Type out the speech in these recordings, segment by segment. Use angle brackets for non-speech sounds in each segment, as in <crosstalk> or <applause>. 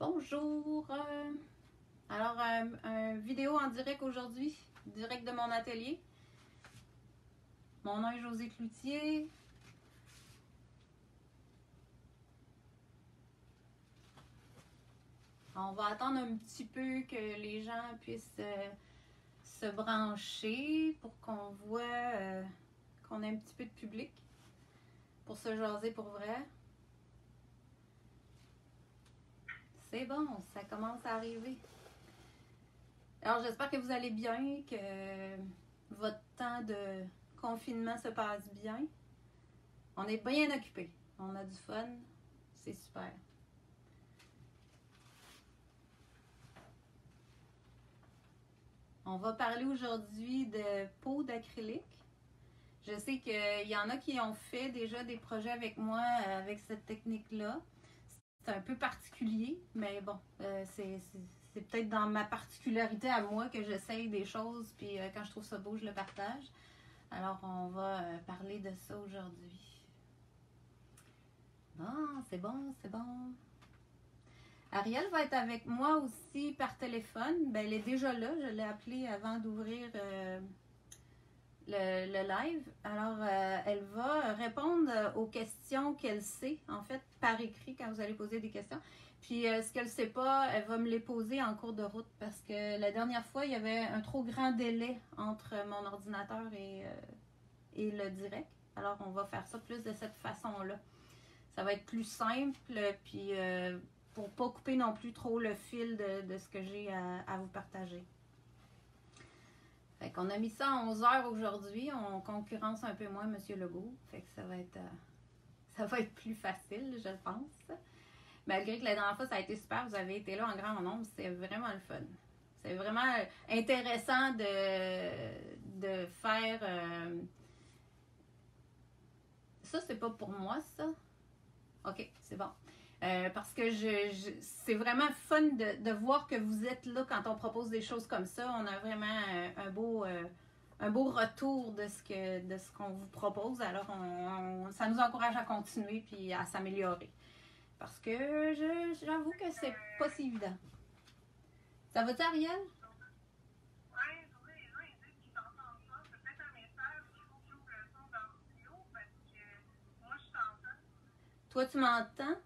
Bonjour! euh, alors, euh, une vidéo en direct aujourd'hui, direct de mon atelier. Mon nom est José Cloutier. On va attendre un petit peu que les gens puissent euh, se brancher pour qu'on voit qu'on ait un petit peu de public pour se jaser pour vrai. C'est bon, ça commence à arriver. Alors j'espère que vous allez bien, que votre temps de confinement se passe bien. On est bien occupé. On a du fun. C'est super. On va parler aujourd'hui de peau d'acrylique. Je sais qu'il y en a qui ont fait déjà des projets avec moi euh, avec cette technique-là. Un peu particulier, mais bon, euh, c'est peut-être dans ma particularité à moi que j'essaye des choses, puis euh, quand je trouve ça beau, je le partage. Alors, on va euh, parler de ça aujourd'hui. Bon, c'est bon, c'est bon. Ariel va être avec moi aussi par téléphone. Ben, elle est déjà là. Je l'ai appelée avant d'ouvrir le, live. Alors, euh, elle va répondre aux questions qu'elle sait, en fait, par écrit quand vous allez poser des questions. Puis, euh, ce qu'elle ne sait pas, elle va me les poser en cours de route parce que la dernière fois, il y avait un trop grand délai entre mon ordinateur et, euh, et le direct. Alors, on va faire ça plus de cette façon-là. Ça va être plus simple, puis euh, pour pas couper non plus trop le fil de, de ce que j'ai à vous partager. Fait qu'on a mis ça à 11 heures aujourd'hui. On concurrence un peu moins M. Legault. Fait que ça va être euh, <laughs> ça va être plus facile, je pense. Malgré que la dernière fois, ça a été super. Vous avez été là en grand nombre. C'est vraiment le fun. C'est vraiment intéressant de, de faire. euh, Ça, c'est pas pour moi, ça. OK, c'est bon. Euh, parce que je, je- c'est vraiment fun de, de voir que vous êtes là quand on propose des choses comme ça. On a vraiment euh, un beau, euh, un beau retour de ce que de ce qu'on vous propose. Alors, on, on- ça nous encourage à continuer puis à s'améliorer. Parce que je, j'avoue que c'est pas si évident. Ça va-tu, Ariel? Toi, tu m'entends?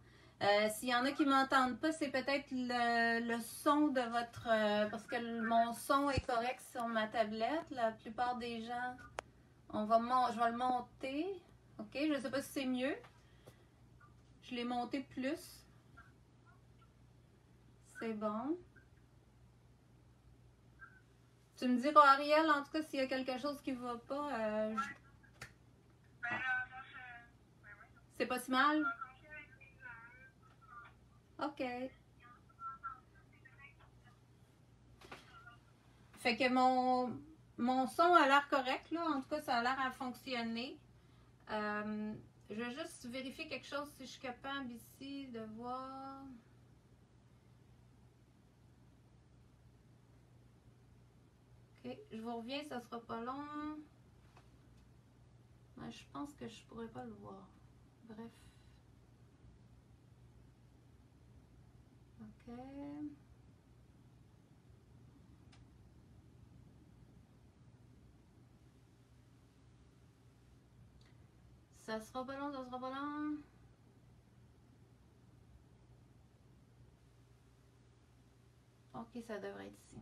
Euh, S'il y en a qui m'entendent pas, c'est peut-être le, son de votre. euh, parce que mon son est correct sur ma tablette. La plupart des gens. On va je vais le monter. OK? Je sais pas si c'est mieux. Je l'ai monté plus. C'est bon. Tu me diras, Ariel, en tout cas, s'il y a quelque chose qui va pas. euh, oui, C'est pas si mal? je vais continuer avec les gens. OK. Fait que mon, mon son a l'air correct, là. En tout cas, ça a l'air à fonctionner. Euh, je vais juste vérifier quelque chose si je suis capable ici de voir. Ok, je vous reviens, ça sera pas long. Ouais, je pense que je pourrais pas le voir. Bref. Ça sera pas long, ça sera pas long. Ok, ça devrait être ici.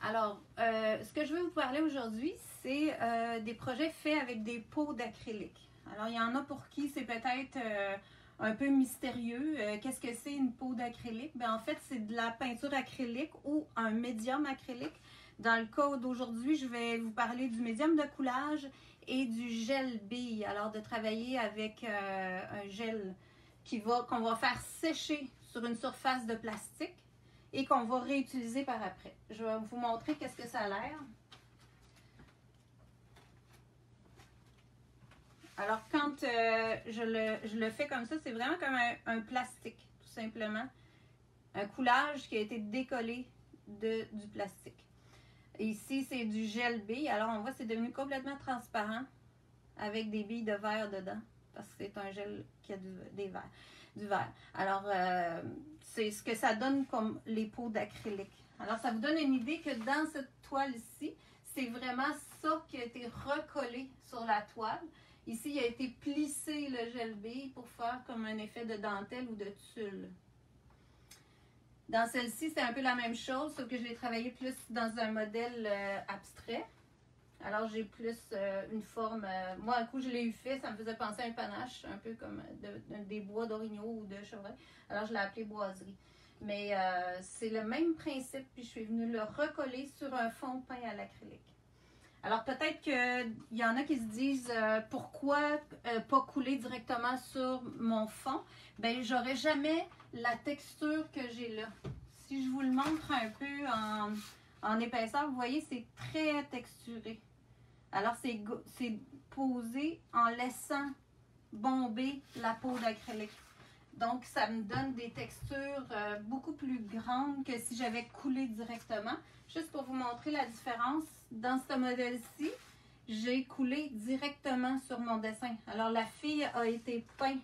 Alors, euh, ce que je veux vous parler aujourd'hui, c'est euh, des projets faits avec des pots d'acrylique. Alors, il y en a pour qui c'est peut-être euh, un peu mystérieux. Euh, Qu'est-ce que c'est une peau d'acrylique? Ben, en fait, c'est de la peinture acrylique ou un médium acrylique. Dans le cas d'aujourd'hui, je vais vous parler du médium de coulage et du gel bille. Alors, de travailler avec euh, un gel qui va, qu'on va faire sécher sur une surface de plastique et qu'on va réutiliser par après. Je vais vous montrer qu'est-ce que ça a l'air. Alors, quand euh, je, le, fais comme ça, c'est vraiment comme un, plastique, tout simplement. Un coulage qui a été décollé de, du plastique. Ici, c'est du gel bille. Alors, on voit c'est devenu complètement transparent avec des billes de verre dedans parce que c'est un gel qui a du- des verres. verre. Alors, euh, c'est ce que ça donne comme les pots d'acrylique. Alors, ça vous donne une idée que dans cette toile ici, c'est vraiment ça qui a été recollé sur la toile. Ici, il a été plissé le gel bille pour faire comme un effet de dentelle ou de tulle. Dans celle-ci, c'est un peu la même chose, sauf que je l'ai travaillé plus dans un modèle euh, abstrait. Alors, j'ai plus euh, une forme. euh, moi, un coup, je l'ai eu fait, ça me faisait penser à un panache, un peu comme de- de- des bois d'orignal ou de chevreuil. Alors, je l'ai appelé boiserie. Mais c'est le même principe, puis je suis venue le recoller sur un fond peint à l'acrylique. Alors, peut-être qu'il y en a qui se disent euh, pourquoi euh, pas couler directement sur mon fond? Ben, j'aurais jamais la texture que j'ai là. Si je vous le montre un peu en, en épaisseur, vous voyez, c'est très texturé. Alors, c'est posé en laissant bomber la peau d'acrylique. Donc, ça me donne des textures euh, beaucoup plus grandes que si j'avais coulé directement. Juste pour vous montrer la différence, dans ce modèle-ci, j'ai coulé directement sur mon dessin. Alors, la fille a été peinte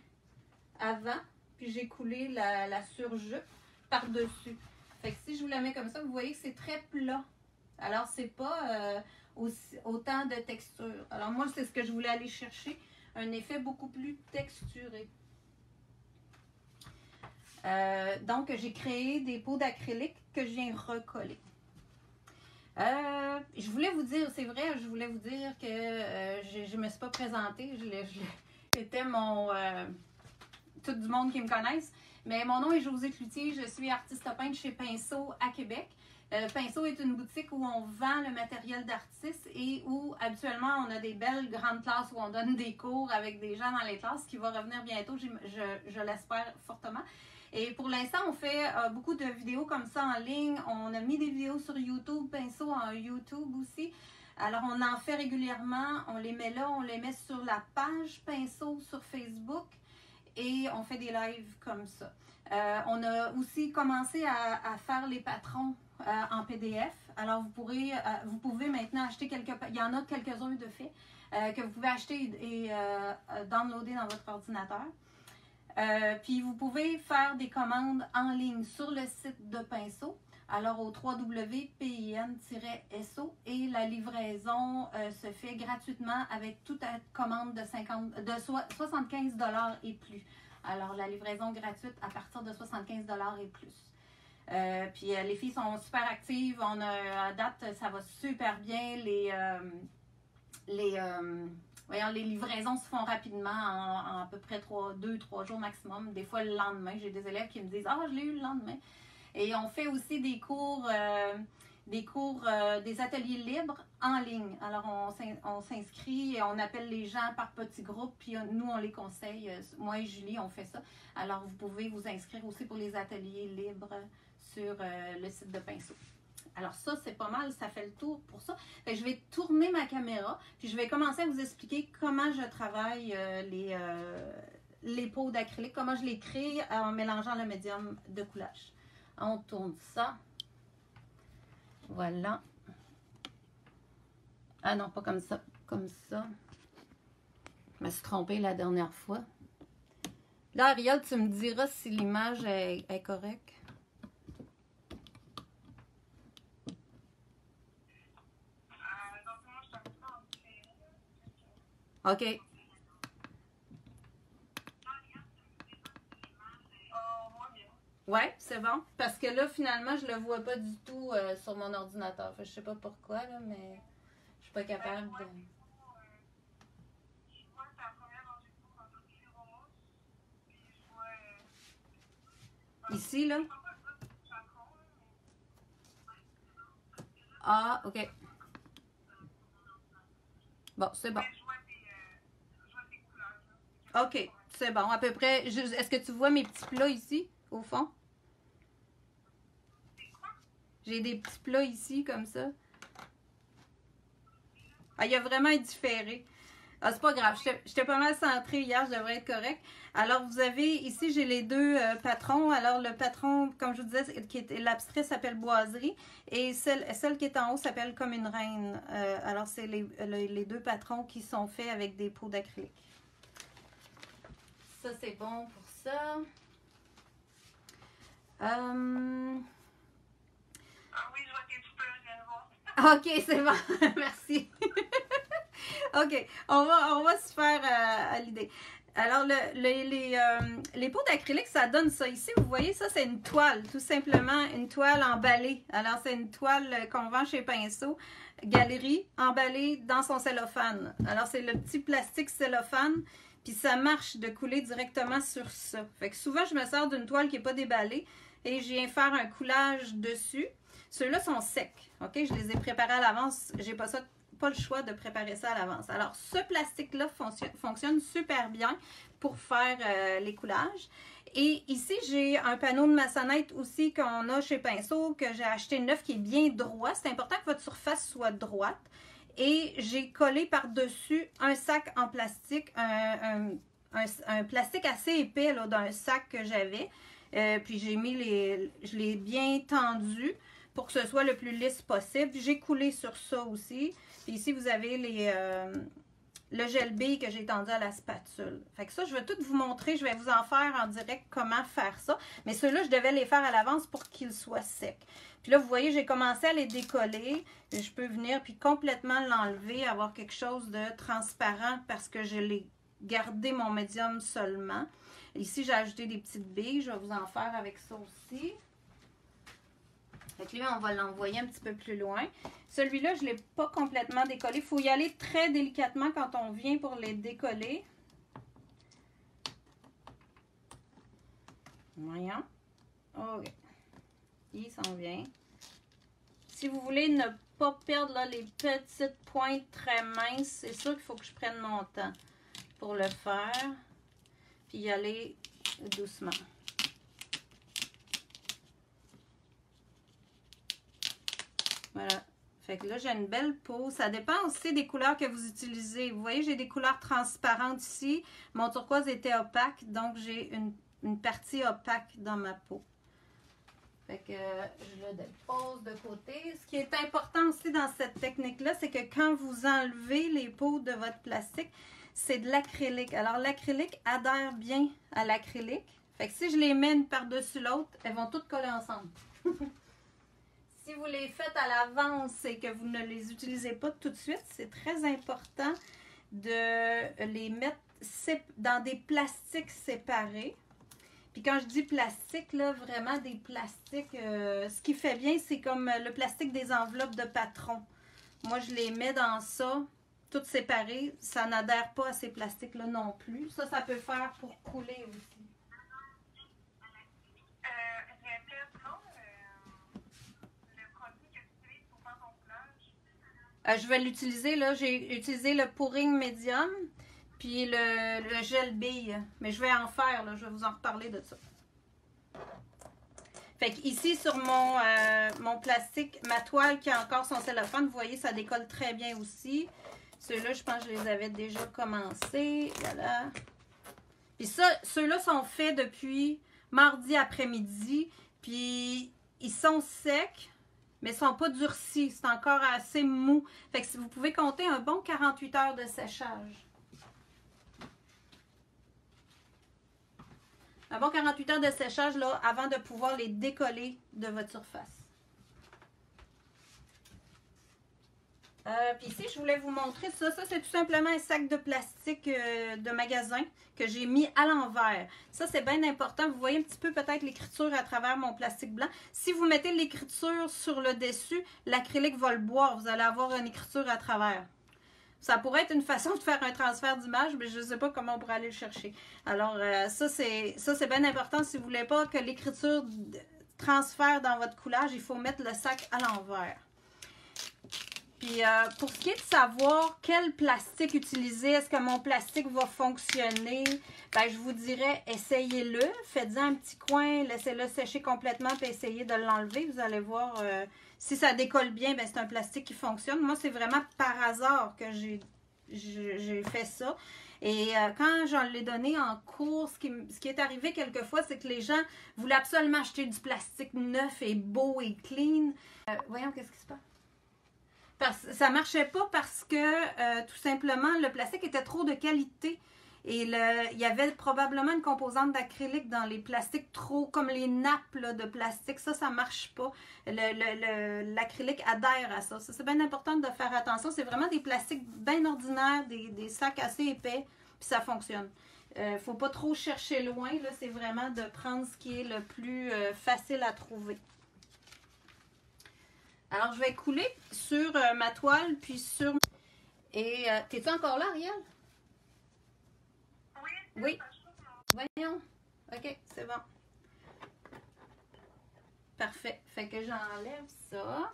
avant, puis j'ai coulé la, la surjupe par-dessus. Fait que si je vous la mets comme ça, vous voyez que c'est très plat. Alors, c'est pas euh, autant de texture. Alors, moi, c'est ce que je voulais aller chercher, un effet beaucoup plus texturé. Euh, donc, j'ai créé des pots d'acrylique que je viens recoller. Euh, je voulais vous dire, c'est vrai, je voulais vous dire que euh, je ne me suis pas présentée. C'était mon. tout du monde qui me connaisse. Mais mon nom est Josée Cloutier, je suis artiste peintre chez Pinceau à Québec. Pinceau est une boutique où on vend le matériel d'artiste et où habituellement on a des belles grandes classes où on donne des cours avec des gens dans les classes qui va revenir bientôt, je l'espère fortement. Et pour l'instant, on fait euh, beaucoup de vidéos comme ça en ligne. On a mis des vidéos sur YouTube, Pinceau en YouTube aussi. Alors, on en fait régulièrement. On les met là, on les met sur la page Pinceau sur Facebook et on fait des lives comme ça. Euh, on a aussi commencé à, faire les patrons euh, en PDF. Alors, vous, pourrez, vous pouvez maintenant acheter quelques... Il y en a quelques-uns de fait que vous pouvez acheter et euh, downloader dans votre ordinateur. Euh, puis vous pouvez faire des commandes en ligne sur le site de Pinceau. Alors au www.pin-so et la livraison euh, se fait gratuitement avec toute commande de, 50, de soi- 75 dollars et plus. Alors la livraison gratuite à partir de 75 dollars et plus. Euh, puis les filles sont super actives. On a, à date, ça va super bien. Les, les, voyons, les livraisons se font rapidement en, à peu près 2-3 jours maximum. Des fois le lendemain. J'ai des élèves qui me disent Ah, je l'ai eu le lendemain. Et on fait aussi des cours, euh, des cours, euh, des ateliers libres en ligne. Alors on s'in- on s'inscrit et on appelle les gens par petits groupes, puis nous on les conseille. Euh, Moi et Julie, on fait ça. Alors vous pouvez vous inscrire aussi pour les ateliers libres sur le site de Pinceau. Alors ça, c'est pas mal, ça fait le tour pour ça. Je vais tourner ma caméra, puis je vais commencer à vous expliquer comment je travaille euh, les, euh, les pots d'acrylique, comment je les crée en mélangeant le médium de coulage. On tourne ça. Voilà. Ah non, pas comme ça, comme ça. Je me suis trompée la dernière fois. Là, Ariel, tu me diras si l'image est correcte. Euh, donc, moi, je suis un peu en différé. OK. Ouais, c'est bon. Parce que là, finalement, je le vois pas du tout euh, sur mon ordinateur. Que je sais pas pourquoi, là, mais je suis pas capable de. Ici, là? Ah, OK. Bon, c'est bon. je vois des, euh, je vois des couleurs. là. OK, c'est bon. À peu près. Est-ce que tu vois mes petits plats ici, au fond? J'ai des petits plats ici, comme ça. Ah, il a vraiment différé. Ah, c'est pas grave. J'étais- pas mal centrée hier, je devrais être correct. Alors, vous avez ici, j'ai les deux euh, patrons. Alors, le patron, comme je vous disais, qui est l'abstrait s'appelle Boiserie. Et celle, celle qui est en haut s'appelle Comme une reine. Euh, alors, c'est les- les deux patrons qui sont faits avec des pots d'acrylique. Ça, c'est bon pour ça. Euh, Ah oui, je vois tes je viens de voir. Ok, c'est bon. <laughs> Merci. <laughs> ok, on va, on va se faire euh, à l'idée. Alors, le, le- les, euh, les pots d'acrylique, ça donne ça. Ici, vous voyez, ça, c'est une toile, tout simplement une toile emballée. Alors, c'est une toile qu'on vend chez Pinceau, Galerie, emballée dans son cellophane. Alors, c'est le petit plastique cellophane, puis ça marche de couler directement sur ça. Fait que souvent, je me sers d'une toile qui n'est pas déballée et je viens faire un coulage dessus. Ceux-là sont secs, OK? Je les ai préparés à l'avance. J'ai pas pas le choix de préparer ça à l'avance. Alors, ce plastique-là fonctionne, fonctionne super bien pour faire euh, les coulages. Et ici, j'ai un panneau de maçonnette aussi qu'on a chez Pinceau, que j'ai acheté neuf, qui est bien droit. C'est important que votre surface soit droite. Et j'ai collé par-dessus un sac en plastique, un, plastique assez épais là, d'un sac que j'avais. Euh, puis j'ai mis les. Je l'ai bien tendu pour que ce soit le plus lisse possible. J'ai coulé sur ça aussi. Puis ici, vous avez les, euh, le gel bille que j'ai tendu à la spatule. Fait que ça, je vais tout vous montrer. Je vais vous en faire en direct comment faire ça. Mais ceux-là, je devais les faire à l'avance pour qu'ils soient secs. Puis là, vous voyez, j'ai commencé à les décoller. Je peux venir puis complètement l'enlever, avoir quelque chose de transparent parce que je l'ai gardé mon médium seulement. Ici, j'ai ajouté des petites billes. Je vais vous en faire avec ça aussi. Fait que lui, on va l'envoyer un petit peu plus loin. Celui-là, je ne l'ai pas complètement décollé. Il faut y aller très délicatement quand on vient pour les décoller. Voyons. OK. Il s'en vient. Si vous voulez ne pas perdre là, les petites pointes très minces, c'est sûr qu'il faut que je prenne mon temps pour le faire. Puis y aller doucement. Voilà. Fait que là, j'ai une belle peau. Ça dépend aussi des couleurs que vous utilisez. Vous voyez, j'ai des couleurs transparentes ici. Mon turquoise était opaque, donc j'ai une, partie opaque dans ma peau. Fait que euh, je le dépose de côté. Ce qui est important aussi dans cette technique-là, c'est que quand vous enlevez les peaux de votre plastique, c'est de l'acrylique. Alors, l'acrylique adhère bien à l'acrylique. Fait que si je les une par-dessus l'autre, elles vont toutes coller ensemble. <laughs> si vous les faites à l'avance et que vous ne les utilisez pas tout de suite, c'est très important de les mettre dans des plastiques séparés. Puis quand je dis plastique, là, vraiment des plastiques, euh, ce qui fait bien, c'est comme euh, le plastique des enveloppes de patron. Moi, je les mets dans ça, toutes séparées. Ça n'adhère pas à ces plastiques-là non plus. Ça, ça peut faire pour couler aussi. Euh, répète, non, euh, le produit que tu utilises pour faire ton coulage. Euh, je vais l'utiliser, là. J'ai utilisé le pouring médium, puis le, gel bille. Mais je vais en faire, là. Je vais vous en reparler de ça. Fait que ici, sur mon, euh, mon plastique, ma toile qui a encore son cellophane, vous voyez, ça décolle très bien aussi. Ceux-là, je pense que je les avais déjà commencés. Voilà. Puis ça, ceux-là sont faits depuis mardi après-midi. Puis ils sont secs, mais ils sont pas durcis. C'est encore assez mou. Vous pouvez compter un bon 48 heures de séchage. Un bon 48 heures de séchage là, avant de pouvoir les décoller de votre surface. Euh, Puis ici, je voulais vous montrer ça. Ça, c'est tout simplement un sac de plastique euh, de magasin que j'ai mis à l'envers. Ça, c'est bien important. Vous voyez un petit peu peut-être l'écriture à travers mon plastique blanc. Si vous mettez l'écriture sur le dessus, l'acrylique va le boire. Vous allez avoir une écriture à travers. Ça pourrait être une façon <laughs> de faire un transfert d'image, mais je ne sais pas comment on pourrait aller le chercher. Alors, euh, ça, c'est bien important. Si vous ne voulez pas que l'écriture transfère dans votre coulage, il faut mettre le sac à l'envers. Puis euh, pour ce qui est de savoir quel plastique utiliser, est-ce que mon plastique va fonctionner, ben, je vous dirais essayez-le, faites-en un petit coin, laissez-le sécher complètement puis essayez de l'enlever. Vous allez voir euh, si ça décolle bien, ben, c'est un plastique qui fonctionne. Moi, c'est vraiment par hasard que j'ai fait ça. Et euh, quand j'en l'ai donné en cours, ce qui, ce qui est arrivé quelquefois, c'est que les gens voulaient absolument acheter du plastique neuf et beau et clean. Voyons, qu'est-ce qui se passe? Parce, ça marchait pas parce que euh, tout simplement le plastique était trop de qualité Et il y avait probablement une composante d'acrylique dans les plastiques trop, comme les nappes de plastique. Ça, ça marche pas. L'acrylique adhère à ça. Ça, c'est bien important de faire attention. C'est vraiment des plastiques bien ordinaires, des, sacs assez épais, puis ça fonctionne. Euh, faut pas trop chercher loin. C'est vraiment de prendre ce qui est le plus euh, facile à trouver. Alors, je vais couler sur euh, ma toile, puis sur. Et euh, t'es-tu encore là, Ariel? Oui, Oui. Voyons. Ok, c'est bon. Parfait. Fait que j'enlève ça.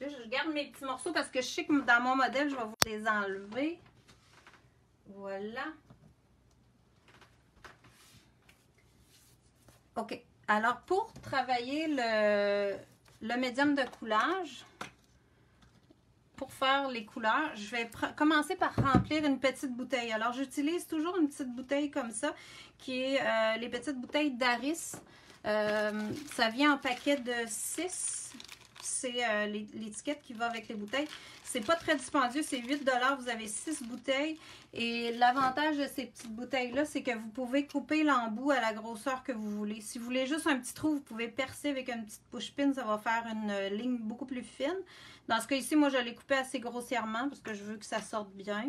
Là, je garde mes petits morceaux parce que je sais que dans mon modèle, je vais vous les enlever. Voilà. OK. Alors, pour travailler le, médium de coulage, pour faire les couleurs, je vais commencer par remplir une petite bouteille. Alors, j'utilise toujours une petite bouteille comme ça, qui est euh, les petites bouteilles d'Aris. Euh, ça vient en paquet de 6. C'est euh, l'étiquette qui va avec les bouteilles. C'est pas très dispendieux, c'est 8 Vous avez 6 bouteilles. Et l'avantage de ces petites bouteilles-là, c'est que vous pouvez couper l'embout à la grosseur que vous voulez. Si vous voulez juste un petit trou, vous pouvez percer avec une petite push-pin. Ça va faire une euh, ligne beaucoup plus fine. Dans ce cas ici, moi, je l'ai coupé assez grossièrement parce que je veux que ça sorte bien.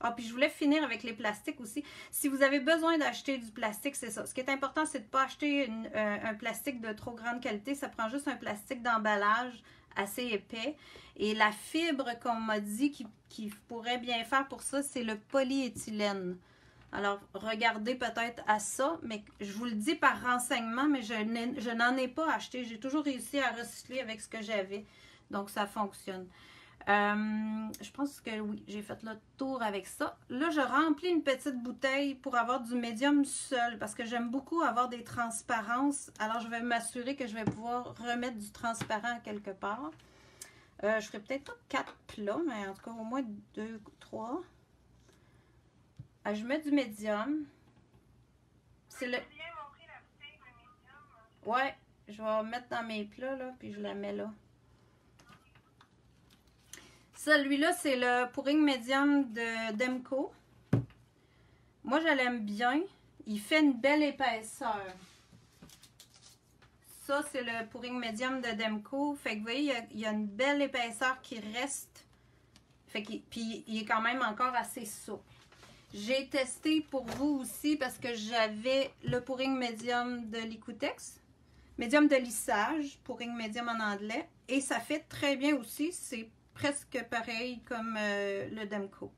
Ah, puis je voulais finir avec les plastiques aussi. Si vous avez besoin d'acheter du plastique, c'est ça. Ce qui est important, c'est de ne pas acheter euh, un plastique de trop grande qualité. Ça prend juste un plastique d'emballage assez épais. Et la fibre qu'on m'a dit qui, pourrait bien faire pour ça, c'est le polyéthylène. Alors, regardez peut-être à ça, mais je vous le dis par renseignement, mais je n'en ai pas acheté. J'ai toujours réussi à recycler avec ce que j'avais. Donc, ça fonctionne. Euh, je pense que oui, j'ai fait le tour avec ça. Là, je remplis une petite bouteille pour avoir du médium seul parce que j'aime beaucoup avoir des transparences. Alors, je vais m'assurer que je vais pouvoir remettre du transparent quelque part. Euh, je ferai peut-être pas quatre plats, mais en tout cas au moins deux, trois. Ah, je mets du médium. C'est le. Médium. Ouais, je vais mettre dans mes plats, là, puis je la mets là. Celui-là, c'est le pouring médium de Demco. Moi, je l'aime bien. Il fait une belle épaisseur. Ça, c'est le pouring médium de Demco. Fait que vous voyez, il y a, une belle épaisseur qui reste. Fait qu'il- puis il est quand même encore assez souple. J'ai testé pour vous aussi parce que j'avais le pouring médium de Liquitex. Médium de lissage, pouring médium en anglais. Et ça fait très bien aussi. C'est presque pareil comme euh, le Demco.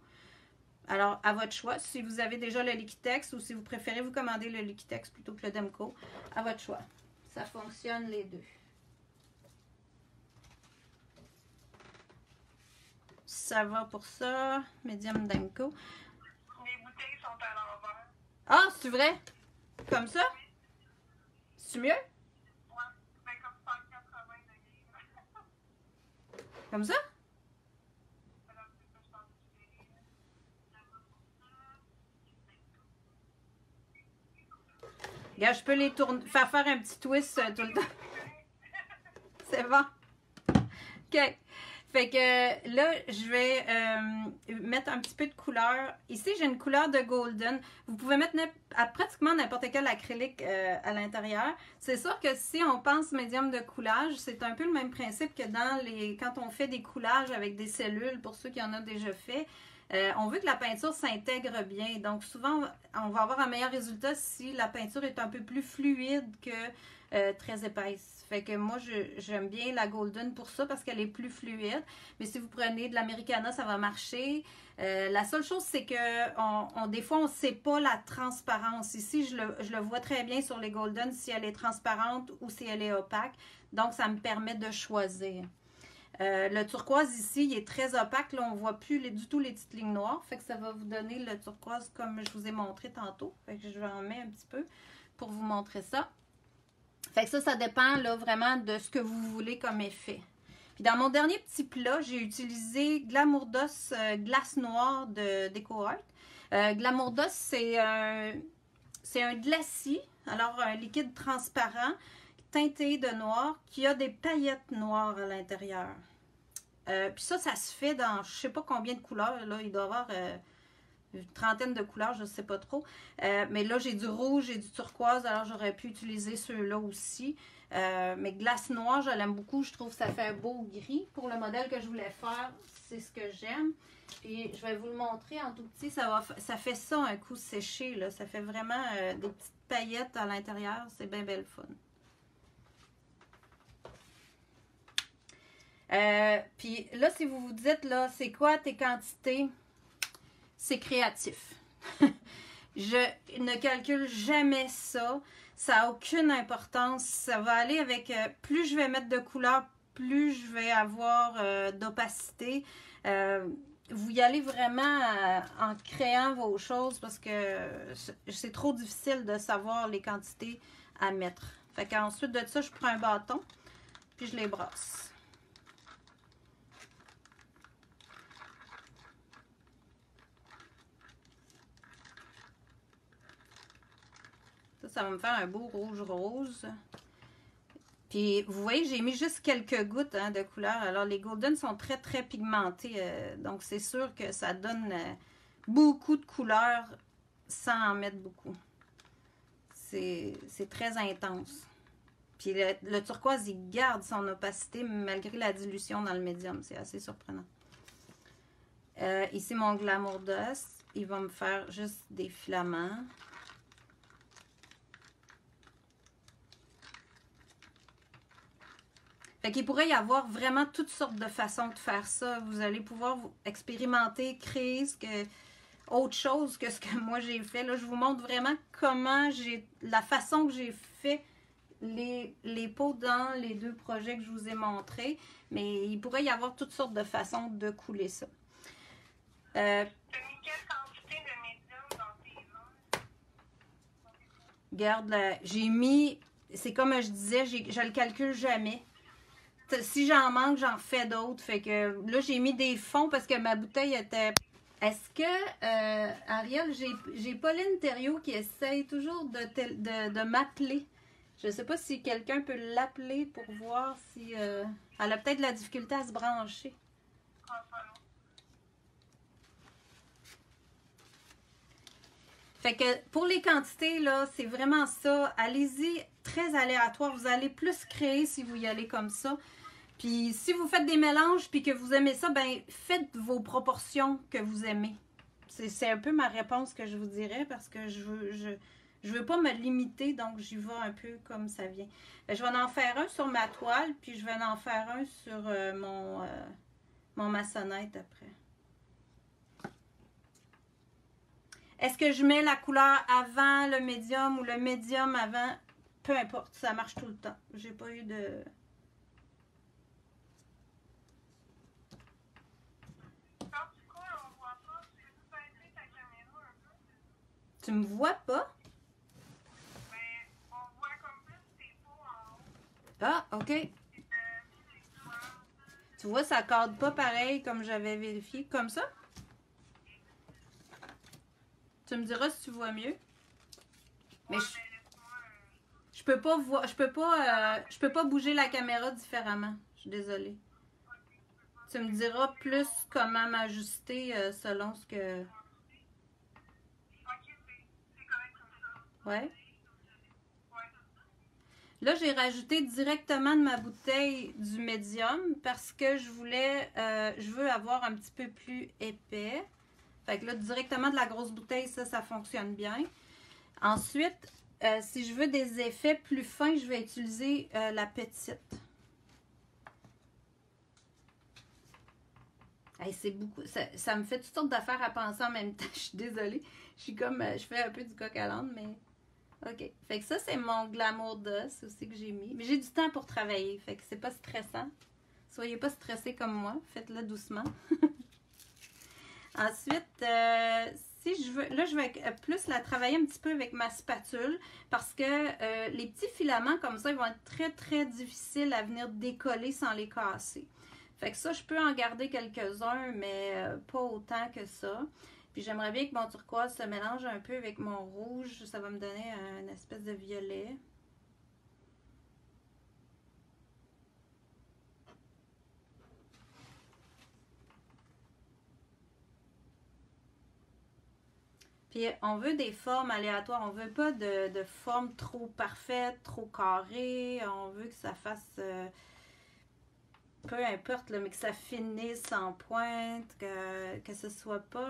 Alors, à votre choix, si vous avez déjà le Liquitex ou si vous préférez vous commander le Liquitex plutôt que le Demco, à votre choix. Ça fonctionne les deux. Ça va pour ça, médium Demco. Les bouteilles sont à l'envers. Ah, c'est vrai? Comme ça? C'est mieux? Ouais, ben comme 180 degrés. Comme ça? Alors, c'est ça, je pense que c'est- Je peux les tourner, faire faire un petit twist euh, tout le temps. <laughs> C'est bon. OK. Fait que là, je vais euh, mettre un petit peu de couleur. Ici, j'ai une couleur de golden. Vous pouvez mettre pratiquement n'importe quel acrylique euh, à l'intérieur. C'est sûr que si on pense médium de coulage, c'est un peu le même principe que dans les quand on fait des coulages avec des cellules, pour ceux qui en ont déjà fait. Euh, on veut que la peinture s'intègre bien. Donc, souvent, on va avoir un meilleur résultat si la peinture est un peu plus fluide que euh, très épaisse. Fait que moi, j'aime bien la Golden pour ça parce qu'elle est plus fluide. Mais si vous prenez de l'Americana, ça va marcher. Euh, la seule chose, c'est que on, on- des fois, on ne sait pas la transparence. Ici, je le vois très bien sur les Golden si elle est transparente ou si elle est opaque. Donc, ça me permet de choisir. Euh, le turquoise ici, il est très opaque. Là, on ne voit plus du tout les petites lignes noires. Fait que ça va vous donner le turquoise comme je vous ai montré tantôt. Fait que je vais en mettre un petit peu pour vous montrer ça. Fait que ça, ça dépend là, vraiment de ce que vous voulez comme effet. Puis dans mon dernier petit plat, j'ai utilisé Glamourdos euh, glace noire de DecoArt. Euh, Glamourdos, c'est un, un glacis, alors un liquide transparent teinté de noir qui a des paillettes noires à l'intérieur. Euh, puis ça, ça se fait dans je sais pas combien de couleurs. Là, il doit y avoir euh, une trentaine de couleurs, je sais pas trop. Euh, mais là, j'ai du rouge, j'ai du turquoise, alors j'aurais pu utiliser ceux-là aussi. mais glace noire, je l'aime beaucoup. Je trouve que ça fait un beau gris. Pour le modèle que je voulais faire, c'est ce que j'aime. Et je vais vous le montrer en tout petit. Ça, ça fait ça un coup séché. Là. Ça fait vraiment des petites paillettes à l'intérieur. C'est bien belle fun. Euh, puis là, si vous vous dites, là, c'est quoi tes quantités? C'est créatif. <laughs> je ne calcule jamais ça. Ça n'a aucune importance. Ça va aller avec, euh, plus je vais mettre de couleurs, plus je vais avoir euh, d'opacité. vous y allez vraiment en créant vos choses parce que c'est trop difficile de savoir les quantités à mettre. Fait qu'ensuite de ça, je prends un bâton, puis je les brasse. Ça va me faire un beau rouge-rose. Puis, vous voyez, j'ai mis juste quelques gouttes hein, de couleur. Alors, les golden sont très, très pigmentés. Euh, donc, c'est sûr que ça donne euh, beaucoup de couleurs sans en mettre beaucoup. C'est très intense. Puis, le, turquoise, il garde son opacité malgré la dilution dans le médium. C'est assez surprenant. Euh, ici, mon glamour d'os. Il va me faire juste des filaments. Fait qu'il pourrait y avoir vraiment toutes sortes de façons de faire ça. Vous allez pouvoir expérimenter, créer autre chose que ce que moi j'ai fait. Là, je vous montre vraiment comment j'ai, la façon que j'ai fait les, les pots dans les deux projets que je vous ai montrés. Mais il pourrait y avoir toutes sortes de façons de couler ça. Euh, Garde, j'ai mis, c'est comme je disais, je le calcule jamais si j'en manque, j'en fais d'autres. Fait que là, j'ai mis des fonds parce que ma bouteille était. Est-ce que, euh, Ariel, j'ai Pauline Thériault qui essaye toujours de, de, m'appeler. Je ne sais pas si quelqu'un peut l'appeler pour voir si. Euh, elle a peut-être la difficulté à se brancher. Fait que pour les quantités, là, c'est vraiment ça. Allez-y très aléatoire. Vous allez plus créer si vous y allez comme ça. Puis si vous faites des mélanges puis que vous aimez ça, ben faites vos proportions que vous aimez. C'est un peu ma réponse que je vous dirais parce que je veux, je, veux pas me limiter, donc j'y vais un peu comme ça vient. Ben, je vais en faire un sur ma toile, puis je vais en faire un sur euh, mon, euh, mon maçonnette après. Est-ce que je mets la couleur avant le médium ou le médium avant? Peu importe, ça marche tout le temps. J'ai pas eu de... Tu me vois pas? Ben, on voit comme plus tes peaux en haut. Ah, ok. Tu vois, ça cadre pas pareil comme j'avais vérifié. Comme ça? Tu me diras si tu vois mieux. Mais je, je peux pas voir, je peux pas, euh, je peux pas bouger la caméra différemment. Je suis désolée. Tu me diras plus comment m'ajuster euh, selon ce que. Ouais. Là, j'ai rajouté directement de ma bouteille du médium parce que je voulais, euh, je veux avoir un petit peu plus épais. Fait que là, directement de la grosse bouteille, ça, ça fonctionne bien. Ensuite, euh, si je veux des effets plus fins, je vais utiliser euh, la petite. c'est beaucoup. Ça, me fait toutes sortes d'affaires à penser en même <laughs> temps. Je suis désolée. Je suis comme. Je fais un peu du coq à l'âne, mais OK. Fait que ça, c'est mon glamour d'os aussi que j'ai mis. Mais j'ai du temps pour travailler. Fait que c'est pas stressant. Soyez pas stressés comme moi. Faites-le doucement. <laughs> Ensuite, euh, si je veux, là, je vais plus la travailler un petit peu avec ma spatule parce que euh, les petits filaments comme ça, ils vont être très, très difficiles à venir décoller sans les casser. Fait que ça, je peux en garder quelques-uns, mais euh, pas autant que ça. Puis j'aimerais bien que mon turquoise se mélange un peu avec mon rouge. Ça va me donner une espèce de violet. Puis on veut des formes aléatoires, on veut pas de, formes trop parfaites, trop carrées, on veut que ça fasse, euh, peu importe, là, mais que ça finisse en pointe, que, que ce soit pas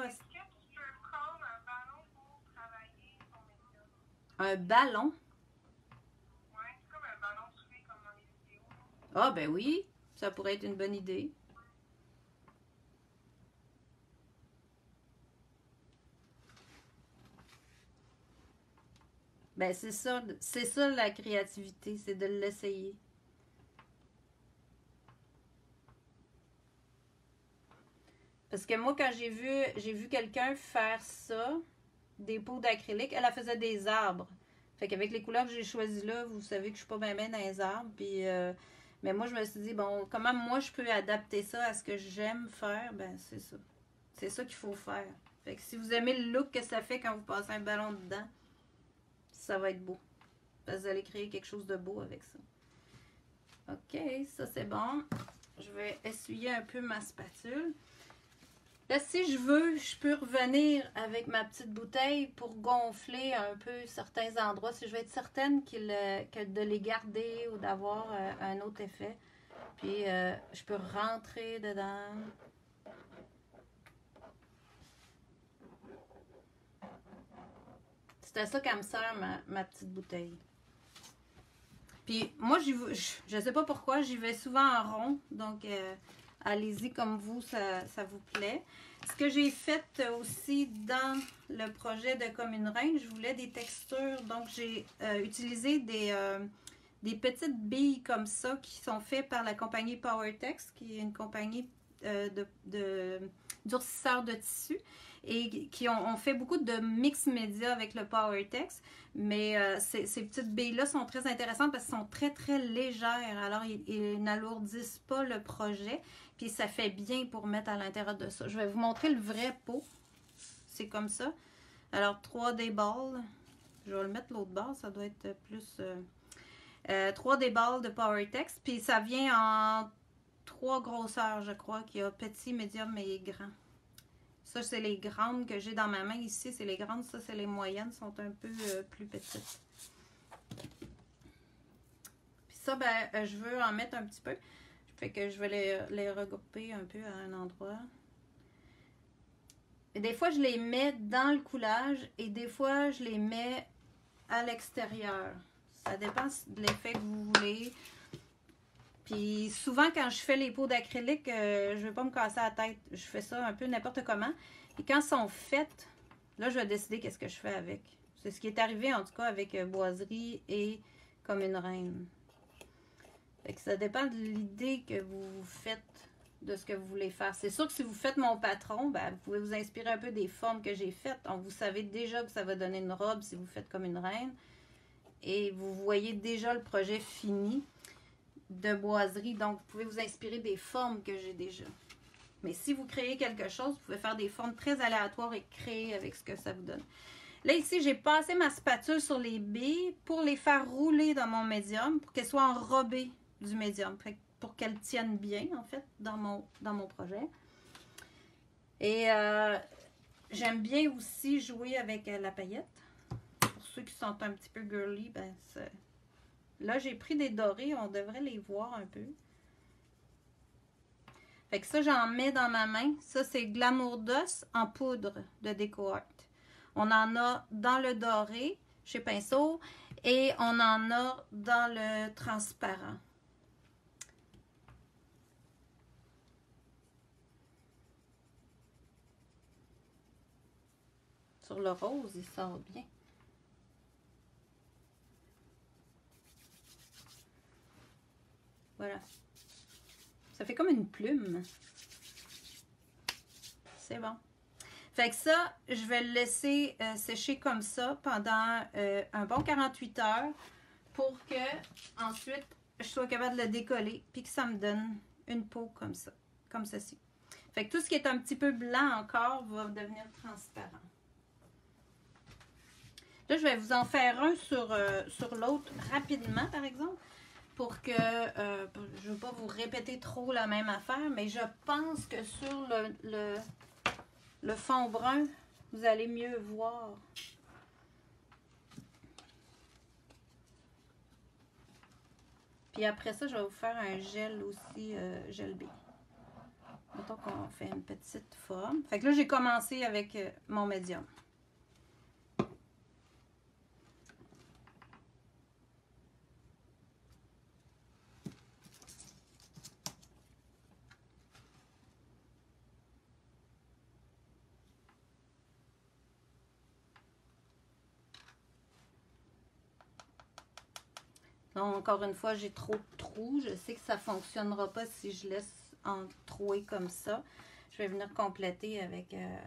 un ballon. Ouais, c'est comme un ballon soufflé comme dans les vidéos. Ah, ben oui, ça pourrait être une bonne idée. Ben, c'est ça, c'est ça la créativité, c'est de l'essayer. Parce que moi, quand j'ai vu, j'ai vu quelqu'un faire ça, des pots d'acrylique, elle, elle faisait des arbres. Fait qu'avec les couleurs que j'ai choisies là, vous savez que je suis pas bien dans les arbres. Euh, mais moi, je me suis dit, bon, comment moi je peux adapter ça à ce que j'aime faire? Ben, c'est ça. C'est ça qu'il faut faire. Fait que si vous aimez le look que ça fait quand vous passez un ballon dedans, ça va être beau. Parce que vous allez créer quelque chose de beau avec ça. OK, ça c'est bon. Je vais essuyer un peu ma spatule. Si je veux, je peux revenir avec ma petite bouteille pour gonfler un peu certains endroits. Si je veux être certaine euh, de les garder ou d'avoir euh, un autre effet. Puis, euh, je peux rentrer dedans. C'est à ça qu'elle me sert, ma, petite bouteille. Puis, moi, je, je sais pas pourquoi, j'y vais souvent en rond. Donc, euh, allez-y comme vous, ça, vous plaît. Ce que j'ai fait aussi dans le projet de Comme une reine, je voulais des textures. Donc, j'ai euh, utilisé des, euh, des petites billes comme ça qui sont faites par la compagnie PowerTex, qui est une compagnie euh, de, durcisseurs de tissu et qui ont, fait beaucoup de mix média avec le PowerTex. Mais ces, ces petites billes-là sont très intéressantes parce qu'elles sont très, très légères. Alors, ils, ils n'alourdissent pas le projet. Ça fait bien pour mettre à l'intérieur de ça. Je vais vous montrer le vrai pot. C'est comme ça. Alors 3D ball. Je vais le mettre l'autre bord. Ça doit être plus... euh, euh, 3D ball de PowerTex. Puis ça vient en trois grosseurs, je crois. Qu'il y a petit, médium et grand. Ça, c'est les grandes que j'ai dans ma main ici. C'est les grandes. Ça, c'est les moyennes. sont un peu euh, plus petites. Puis ça, ben, euh, je veux en mettre un petit peu. Fait que je vais les, regrouper un peu à un endroit. Des fois, je les mets dans le coulage et des fois, je les mets à l'extérieur. Ça dépend de l'effet que vous voulez. Puis souvent, quand je fais les pots d'acrylique, euh, je ne vais pas me casser la tête. Je fais ça un peu n'importe comment. Et quand elles sont faites, là, je vais décider qu'est-ce que je fais avec. C'est ce qui est arrivé, en tout cas, avec euh, Boiserie et Comme une reine. Fait que ça dépend de l'idée que vous faites de ce que vous voulez faire. C'est sûr que si vous faites mon patron, ben, vous pouvez vous inspirer un peu des formes que j'ai faites. Donc, vous savez déjà que ça va donner une robe si vous faites comme une reine. Et vous voyez déjà le projet fini de boiserie. Donc, vous pouvez vous inspirer des formes que j'ai déjà. Mais si vous créez quelque chose, vous pouvez faire des formes très aléatoires et créer avec ce que ça vous donne. Là, ici, j'ai passé ma spatule sur les billes pour les faire rouler dans mon médium, pour qu'elles soient enrobées du médium, pour qu'elles tiennent bien, en fait, dans mon, dans mon projet. Et euh, j'aime bien aussi jouer avec euh, la paillette. Pour ceux qui sont un petit peu girly, ben, là, j'ai pris des dorés, on devrait les voir un peu. Fait que ça, j'en mets dans ma main. Ça, c'est Glamour d'os en poudre de Déco Art. On en a dans le doré chez Pinceau et on en a dans le transparent. Sur le rose, il sort bien. Voilà. Ça fait comme une plume. C'est bon. Fait que ça, je vais le laisser euh, sécher comme ça pendant euh, un bon 48 heures pour que ensuite je sois capable de le décoller puis que ça me donne une peau comme ça, comme ceci. Fait que tout ce qui est un petit peu blanc encore va devenir transparent. Là, je vais vous en faire un sur, euh, sur l'autre rapidement, par exemple, pour que euh, je ne veux pas vous répéter trop la même affaire, mais je pense que sur le, le, fond brun, vous allez mieux voir. Puis après ça, je vais vous faire un gel aussi, euh, gel B. Mettons qu'on fait une petite forme. Fait que là, j'ai commencé avec mon médium. Encore une fois, j'ai trop de trous. Je sais que ça ne fonctionnera pas si je laisse en trouer comme ça. Je vais venir compléter avec euh,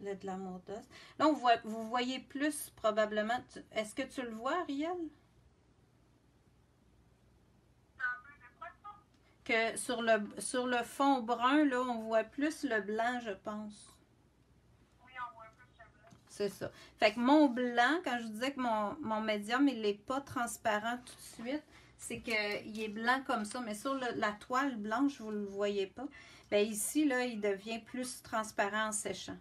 le de la d'os. Là, on voit, vous voyez plus probablement. Est-ce que tu le vois, Ariel? Que sur le, sur le fond brun, là, on voit plus le blanc, je pense. C'est ça. Fait que mon blanc, quand je vous disais que mon, médium, il n'est pas transparent tout de suite, c'est qu'il est blanc comme ça, mais sur la toile blanche, vous ne le voyez pas. Bien ici, là, il devient plus transparent en séchant.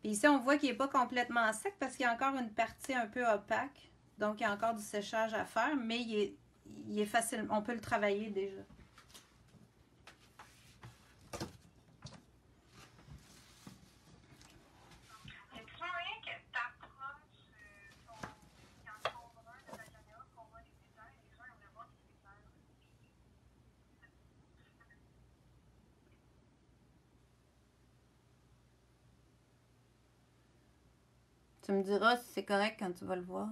Puis ici, on voit qu'il n'est pas complètement sec parce qu'il y a encore une partie un peu opaque. Donc, il y a encore du séchage à faire, mais il est facile. On peut le travailler déjà. Tu me diras si c'est correct quand tu vas le voir.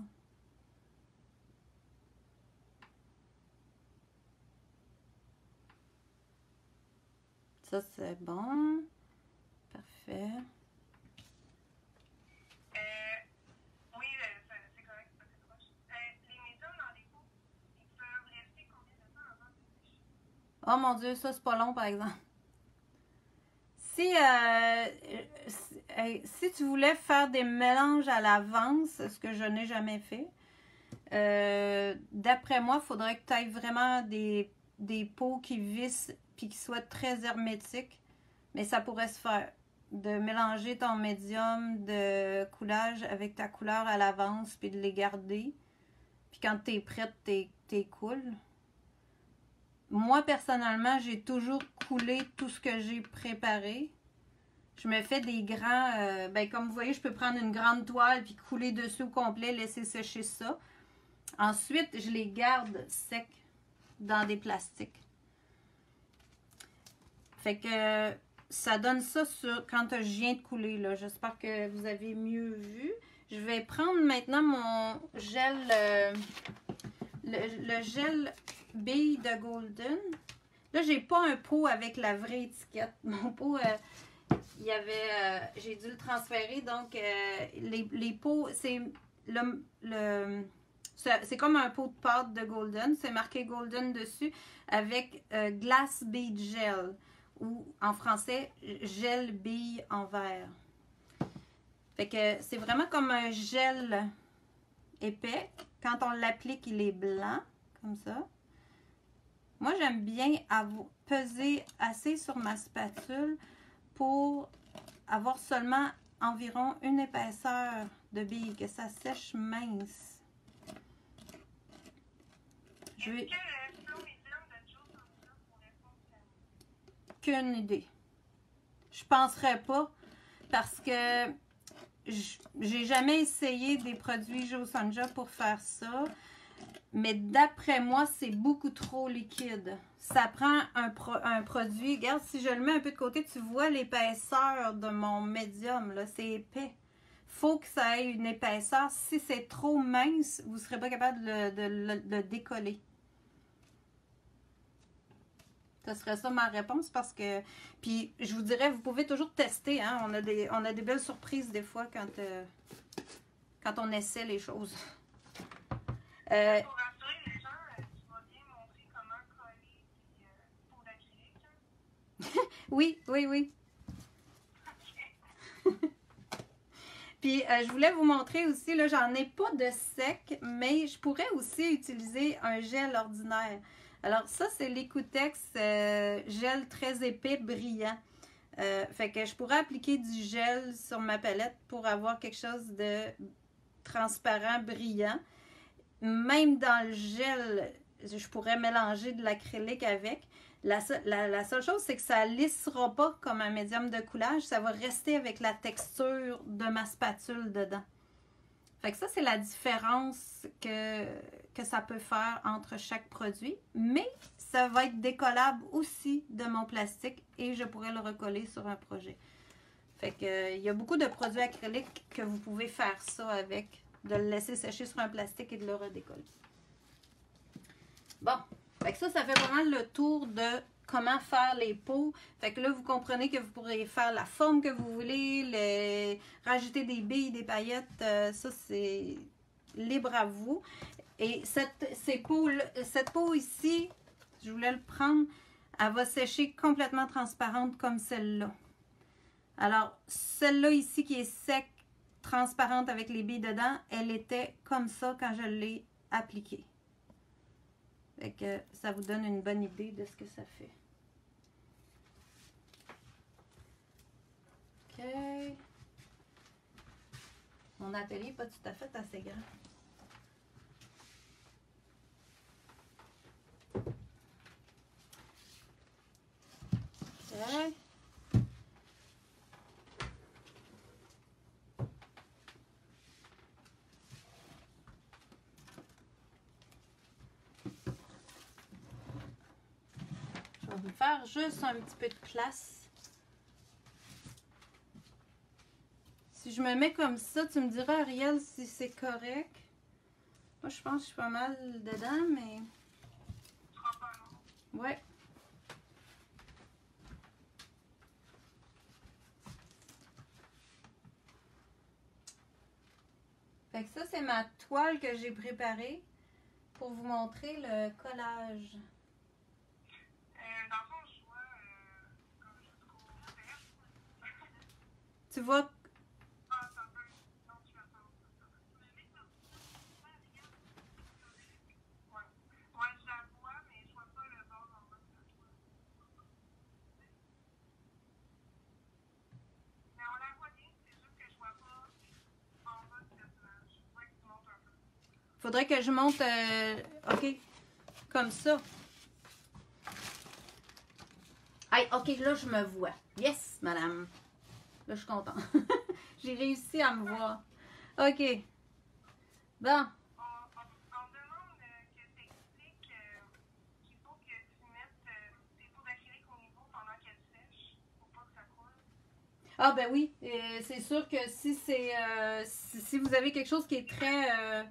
Ça, c'est bon. Parfait. Oui, c'est correct, c'est proche. Les médiums dans les pots, ils peuvent rester combien de temps avant de sécher? Oh mon Dieu, ça, c'est pas long, par exemple. Si, euh, si tu voulais faire des mélanges à l'avance, ce que je n'ai jamais fait, euh, d'après moi, il faudrait que tu ailles vraiment des, pots qui vissent puis qui soient très hermétiques. Mais ça pourrait se faire. De mélanger ton médium de coulage avec ta couleur à l'avance puis de les garder. Puis quand tu es prête, tu coules. Moi, personnellement, j'ai toujours coulé tout ce que j'ai préparé. Je me fais des grands, euh, ben comme vous voyez, je peux prendre une grande toile puis couler dessus au complet, laisser sécher ça. Ensuite, je les garde secs dans des plastiques. Fait que ça donne ça sur, quand je viens de couler. là. J'espère que vous avez mieux vu. Je vais prendre maintenant mon gel, euh, le, gel bille de Golden. Là, j'ai pas un pot avec la vraie étiquette. <laughs> Mon pot, euh, il y avait, euh, j'ai dû le transférer. Donc, euh, les, pots, c'est c'est comme un pot de pâte de Golden. C'est marqué Golden dessus avec Glass Bead Gel ou en français gel bille en verre. Fait que c'est vraiment comme un gel épais. Quand on l'applique, il est blanc, comme ça. Moi, j'aime bien peser assez sur ma spatule pour avoir seulement environ une épaisseur de bille, que ça sèche mince. Je vais... Qu'une idée. Je penserais pas parce que j'ai jamais essayé des produits Joe Sanja pour faire ça. Mais d'après moi, c'est beaucoup trop liquide. Ça prend un, produit. Regarde, si je le mets un peu de côté, tu vois l'épaisseur de mon médium. C'est épais. faut que ça ait une épaisseur. Si c'est trop mince, vous ne serez pas capable de, le décoller. Ce serait ça ma réponse parce que. Puis je vous dirais, vous pouvez toujours tester. Hein? On, a des, on a des belles surprises des fois quand, euh, quand on essaie les choses. Euh, euh, tu vas bien montrer comment coller des euh, d'acrylique. <laughs> oui, oui, oui. <laughs> Puis je voulais vous montrer aussi, là, j'en ai pas de sec, mais je pourrais aussi utiliser un gel ordinaire. Alors ça, c'est l'Ecotex gel très épais, brillant. Euh, fait que je pourrais appliquer du gel sur ma palette pour avoir quelque chose de transparent, brillant. Même dans le gel, je pourrais mélanger de l'acrylique avec. La, seule- chose, c'est que ça lissera pas comme un médium de coulage. Ça va rester avec la texture de ma spatule dedans. Fait que ça, c'est la différence que, que ça peut faire entre chaque produit. Mais ça va être décollable aussi de mon plastique et je pourrais le recoller sur un projet. Fait que euh, il y a beaucoup de produits acryliques que vous pouvez faire ça avec, de le laisser sécher sur un plastique et de le redécoller. Bon, fait que ça, ça fait vraiment le tour de comment faire les pots. Fait que là, vous comprenez que vous pourrez faire la forme que vous voulez, le- rajouter des billes, des paillettes, euh, ça c'est libre à vous. Et cette, ces cette peau ici, je voulais le prendre, elle va sécher complètement transparente comme celle-là. Alors, celle-là ici qui est sec, transparente avec les billes dedans, elle était comme ça quand je l'ai appliquée. Fait que ça vous donne une bonne idée de ce que ça fait. OK. Mon atelier n'est pas tout à fait assez grand. OK. Vous faire juste un petit peu de place. Si je me mets comme ça, tu me diras, Ariel, si c'est correct. Moi, je pense que je suis pas mal dedans, mais... Ouais. Fait que ça, c'est ma toile que j'ai préparée pour vous montrer le collage. Un peu. faudrait que je monte, euh, ok, comme ça. Hey, ok, là, je me vois. Yes, madame. Je suis contente. <laughs> j'ai réussi à me voir. Ok. Bon. Ah ben oui, c'est sûr que si c'est euh, si, si vous avez quelque chose qui est très euh,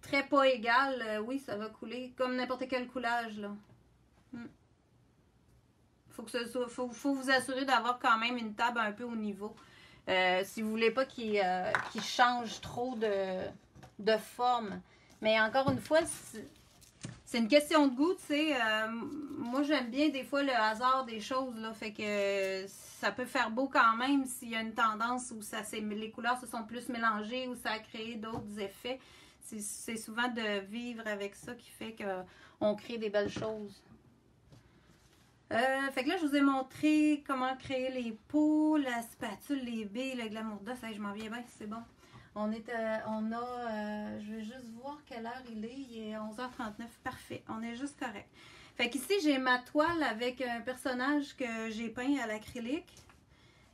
très pas égal, euh, oui, ça va couler comme n'importe quel coulage là. Faut que ce soit, faut, faut vous assurer d'avoir quand même une table un peu au niveau. Euh, si vous voulez pas qu'il euh, qu'il change trop de, de forme. Mais encore une fois, c'est- une question de goût, tu sais. euh, moi, j'aime bien des fois le hasard des choses, là. Fait que ça peut faire beau quand même s'il y a une tendance où ça, les couleurs se sont plus mélangées, ou ça a créé d'autres effets. C'est souvent de vivre avec ça qui fait qu'on crée des belles choses. Euh, fait que là, je vous ai montré comment créer les pots, la spatule, les billes, le glamour d'os. Hey, je m'en viens bien, c'est bon. On, est, euh, on a, euh, je vais juste voir quelle heure il est. Il est 11h39. Parfait. On est juste correct. Fait qu'ici, j'ai ma toile avec un personnage que j'ai peint à l'acrylique.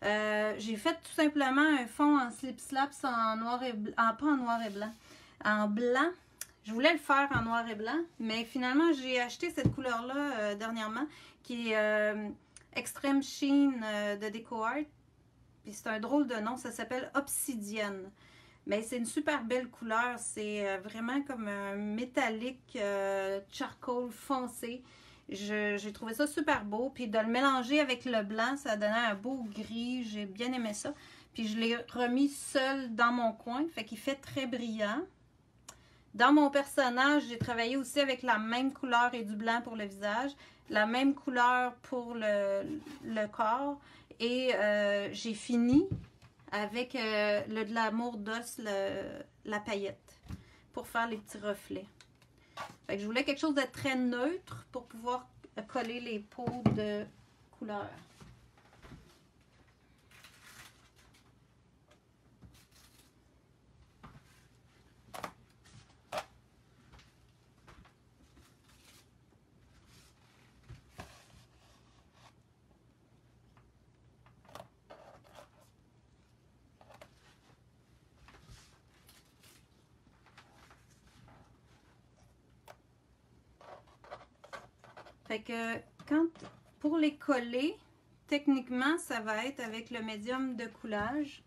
J'ai fait tout simplement un fond en slip slaps en noir et blanc. pas en noir et blanc. En blanc. Je voulais le faire en noir et blanc, mais finalement, j'ai acheté cette couleur-là euh, dernièrement, qui est euh, Extreme Sheen euh, de Deco Art. Puis c'est un drôle de nom, ça s'appelle Obsidienne. Mais c'est une super belle couleur. C'est vraiment comme un métallique charcoal foncé. J'ai trouvé ça super beau. Puis de le mélanger avec le blanc, ça donnait un beau gris. J'ai bien aimé ça. Puis je l'ai remis seul dans mon coin. Fait qu'il fait très brillant. Dans mon personnage, j'ai travaillé aussi avec la même couleur et du blanc pour le visage, la même couleur pour le, le corps. Et euh, j'ai fini avec euh, le de l'amour d'os, la paillette, pour faire les petits reflets. Fait que je voulais quelque chose de très neutre pour pouvoir coller les peaux de couleur. Que quand pour les coller, techniquement, ça va être avec le médium de coulage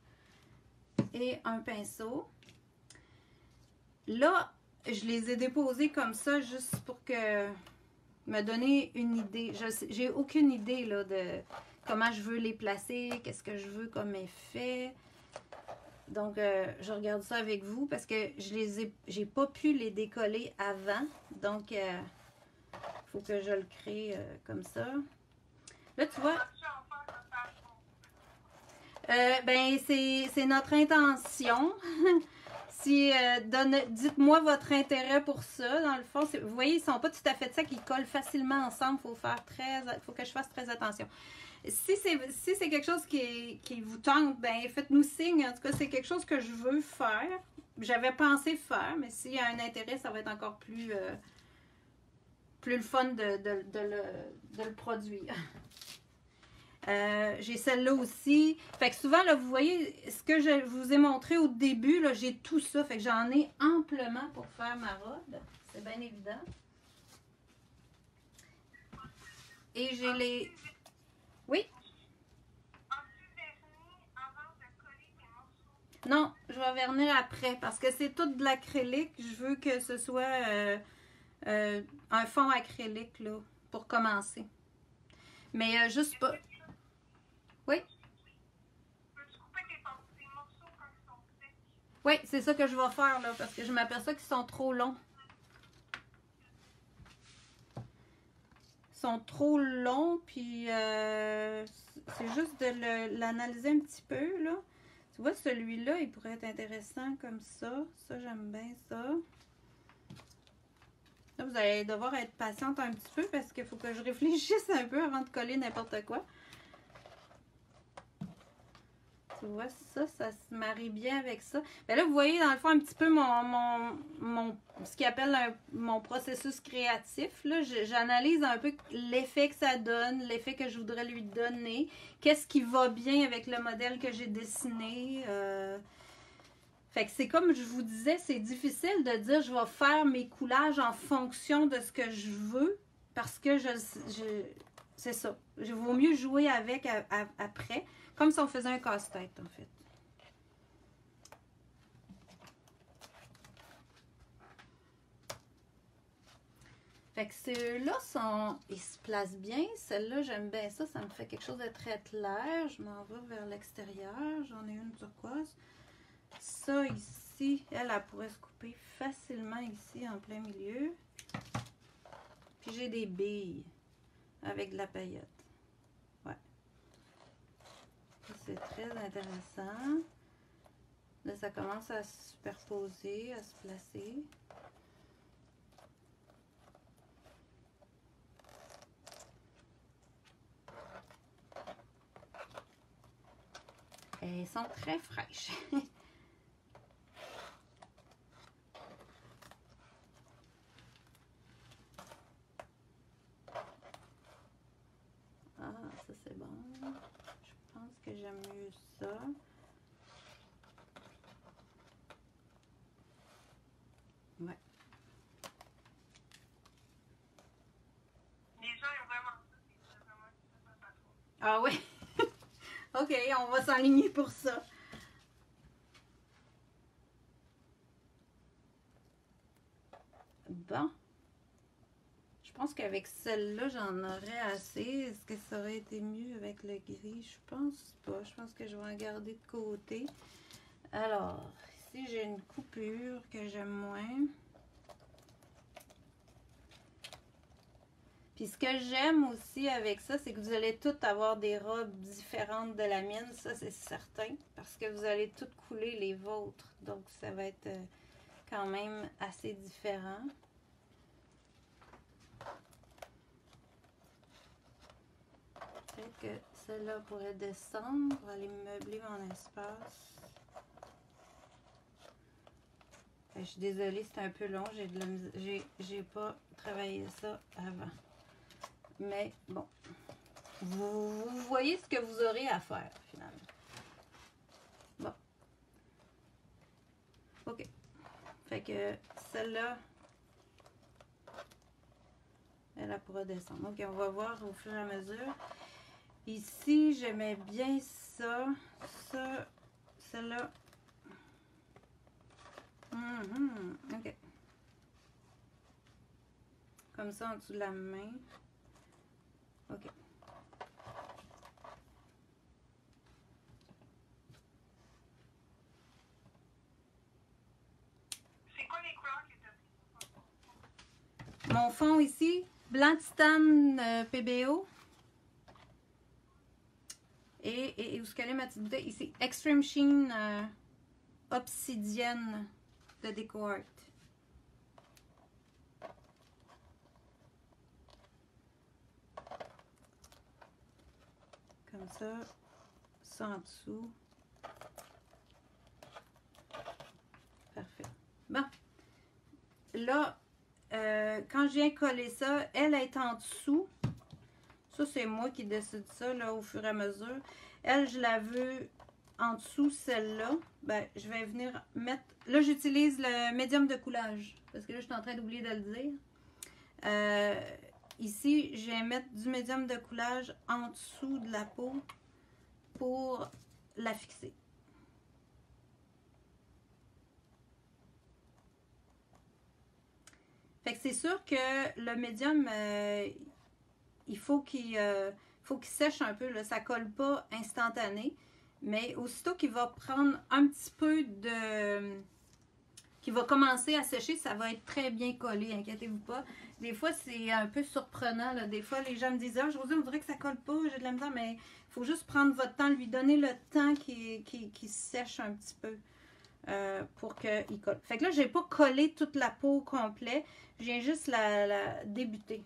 et un pinceau. Là, je les ai déposés comme ça juste pour que me donner une idée. Je J'ai aucune idée là, de comment je veux les placer, qu'est-ce que je veux comme effet. Donc, euh, je regarde ça avec vous parce que je les ai, j'ai pas pu les décoller avant. Donc, euh, faut que je le crée euh, comme ça. Là, tu vois. ben, c'est notre intention. <laughs> si, dites-moi votre intérêt pour ça. Dans le fond, vous voyez, ils sont pas tout à fait ça, ils collent facilement ensemble. Faut faut que je fasse très attention si c'est si quelque chose qui, vous tente, ben faites-nous signe. En tout cas, c'est quelque chose que je veux faire. J'avais pensé faire, mais s'il y a un intérêt, ça va être encore plus, euh, plus le fun de, le, produire. <laughs> Euh, j'ai celle-là aussi. Fait que souvent, là, vous voyez, ce que je vous ai montré au début, là, j'ai tout ça. Fait que j'en ai amplement pour faire ma robe. C'est bien évident. Et j'ai les... Oui? Non, je vais vernir après parce que c'est tout de l'acrylique. Je veux que ce soit euh, euh, un fond acrylique là, pour commencer. Mais euh, juste pas. Oui? Oui, c'est ça que je vais faire là parce que je m'aperçois qu'ils sont trop longs. sont trop longs, puis euh, c'est juste de l'analyser un petit peu, là. Tu vois, celui-là, il pourrait être intéressant comme ça. Ça, j'aime bien ça. Là, vous allez devoir être patiente un petit peu parce qu'il faut que je réfléchisse un peu avant de coller n'importe quoi. Tu vois, ça, ça se marie bien avec ça. Ben là, vous voyez, dans le fond, un petit peu mon, mon, ce qu'il appelle mon processus créatif. J'analyse un peu l'effet que ça donne, l'effet que je voudrais lui donner. Qu'est-ce qui va bien avec le modèle que j'ai dessiné. Euh. Fait que c'est comme je vous disais, c'est difficile de dire je vais faire mes coulages en fonction de ce que je veux parce que je, c'est ça. Je vaut mieux jouer avec après. Comme si on faisait un casse-tête, en fait. Fait que ceux-là sont. Ils se placent bien. Celle-là, j'aime bien ça. Ça me fait quelque chose de très clair. Je m'en vais vers l'extérieur. J'en ai une turquoise. Ça ici, elle, elle pourrait se couper facilement ici en plein milieu. Puis j'ai des billes avec de la paillette c'est très intéressant. Là, ça commence à se superposer, à se placer. Elles sont très fraîches. <laughs> Ah oui? ok, on va s'aligner pour ça. Bon. Je pense qu'avec celle-là, j'en aurais assez. Est-ce que ça aurait été mieux avec le gris? Je pense pas. Je pense que je vais en garder de côté. Alors, ici, j'ai une coupure que j'aime moins. Puis ce que j'aime aussi avec ça, c'est que vous allez toutes avoir des robes différentes de la mienne, ça c'est certain, parce que vous allez toutes couler les vôtres. Donc ça va être euh, quand même assez différent. Peut-être que celle-là pourrait descendre pour aller meubler mon espace. Je suis désolée, c'est un peu long. J'ai pas travaillé ça avant. Mais bon, vous, voyez ce que vous aurez à faire finalement. Bon. OK. Fait que celle-là, elle, pourra descendre. Ok, on va voir au fur et à mesure. Ici, j'aimais bien ça. Ça, celle-là. Mhm, ok. Comme ça en dessous de la main. Ok. C'est quoi les couleurs que tu as Mon fond ici, blanc titane euh, PBO. Et, et, et où est-ce qu'elle est ma petite bouteille? Ici, Extreme Sheen euh, Obsidienne de Deco Art. Comme ça, ça en dessous. Parfait. Bon. Là, euh, quand je viens coller ça, elle est en dessous. Ça, c'est moi qui décide ça là, au fur et à mesure. Elle, je la veux en dessous, celle-là. Ben, je vais venir mettre. Là, j'utilise le médium de coulage. Parce que là, je suis en train d'oublier de le dire. Euh, ici, je vais mettre du médium de coulage en dessous de la peau pour la fixer. Fait que c'est sûr que le médium, euh, il faut qu'il euh, qu'il sèche un peu. Là. Ça colle pas instantané. Mais aussitôt qu'il va prendre un petit peu de. Qu'il va commencer à sécher, ça va être très bien collé, inquiétez-vous pas. Des fois, c'est un peu surprenant. Des fois, les gens me disent Ah, José, on dirait que ça colle pas, j'ai de la misère, mais il faut juste prendre votre temps, lui donner le temps qu'il qu'il- qu'il sèche un petit peu. euh, pour qu'il colle. Fait que là, j'ai pas collé toute la peau au complet. Je viens juste la débuter.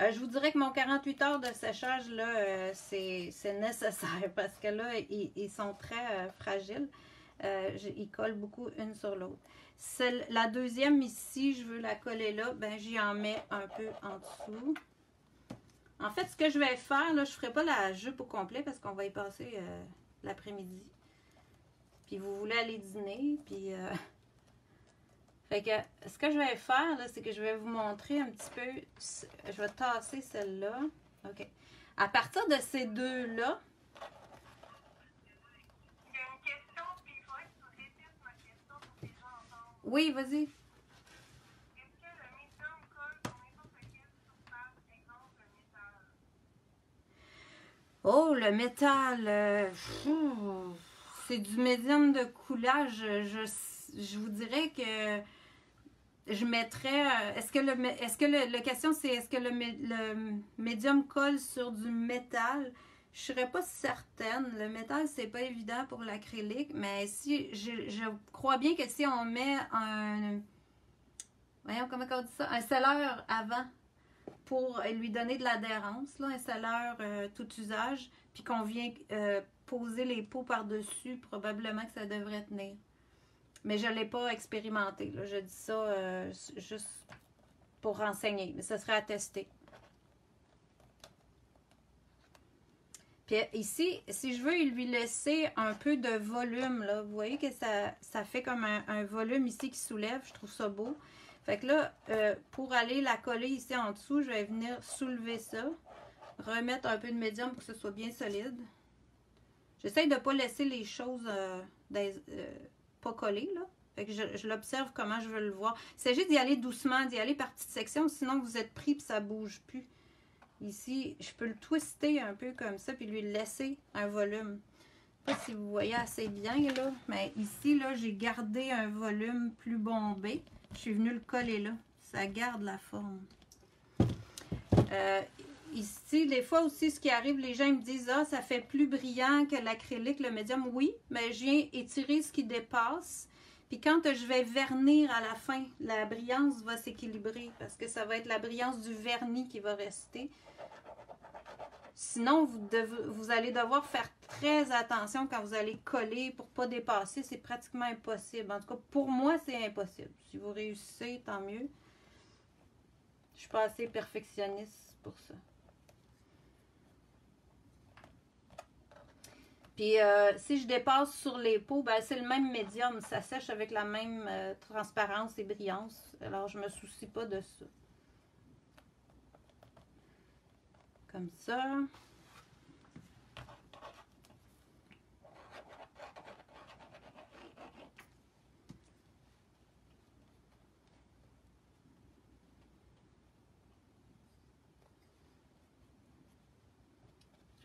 Euh, je vous dirais que mon 48 heures de séchage, là, euh, c'est nécessaire <laughs> parce que là, ils, sont très euh, fragiles. Ils collent beaucoup une sur l'autre. La deuxième ici, je veux la coller là, ben j'y en mets un peu en dessous. En fait, ce que je vais faire, là, je ne ferai pas la jupe au complet parce qu'on va y passer l'après-midi. Puis vous voulez aller dîner, puis... <laughs> Fait que ce que je vais faire, là, c'est que je vais vous montrer un petit peu. Je vais tasser celle-là. OK. À partir de ces deux-là, oui, vas-y. Oh, le métal. euh, c'est du médium de coulage. Je, je vous dirais que je mettrais. euh, Est-ce que le est-ce que le, la question c'est est-ce que le, mé- le médium colle sur du métal? Je serais pas certaine. Le métal, c'est pas évident pour l'acrylique, mais si je, crois bien que si on met un. Voyons comment on dit ça? Un scelleur avant pour lui donner de l'adhérence, là, un scelleur euh, tout usage, puis qu'on vient euh, poser les pots par-dessus, probablement que ça devrait tenir. Mais je ne l'ai pas expérimenté. Je dis ça euh, juste pour renseigner, mais ça serait à tester. Puis ici, si je veux lui laisser un peu de volume, là, vous voyez que ça, ça fait comme un, volume ici qui soulève. Je trouve ça beau. Fait que là, euh, pour aller la coller ici en dessous, je vais venir soulever ça. Remettre un peu de médium pour que ce soit bien solide. J'essaye de ne pas laisser les choses euh, euh, pas collées, là. Fait que je, je l'observe comment je veux le voir. Il s'agit d'y aller doucement, d'y aller par petites sections, sinon vous êtes pris et ça bouge plus. Ici, je peux le twister un peu comme ça, puis lui laisser un volume. Je sais pas si vous voyez assez bien, là. Mais ici, là, j'ai gardé un volume plus bombé. Je suis venue le coller là. Ça garde la forme. Euh, ici, des fois aussi, ce qui arrive, les gens me disent Ah, ça fait plus brillant que l'acrylique, le médium. Oui, mais je viens étirer ce qui dépasse. Puis quand je vais vernir à la fin, la brillance va s'équilibrer parce que ça va être la brillance du vernis qui va rester. Sinon, vous, vous allez devoir faire très attention quand vous allez coller pour pas dépasser. C'est pratiquement impossible. En tout cas, pour moi, c'est impossible. Si vous réussissez, tant mieux. Je suis pas assez perfectionniste pour ça. Puis euh, si je dépasse sur les peaux, ben, c'est le même médium. Ça sèche avec la même euh, transparence et brillance. Alors, je me soucie pas de ça. Comme ça.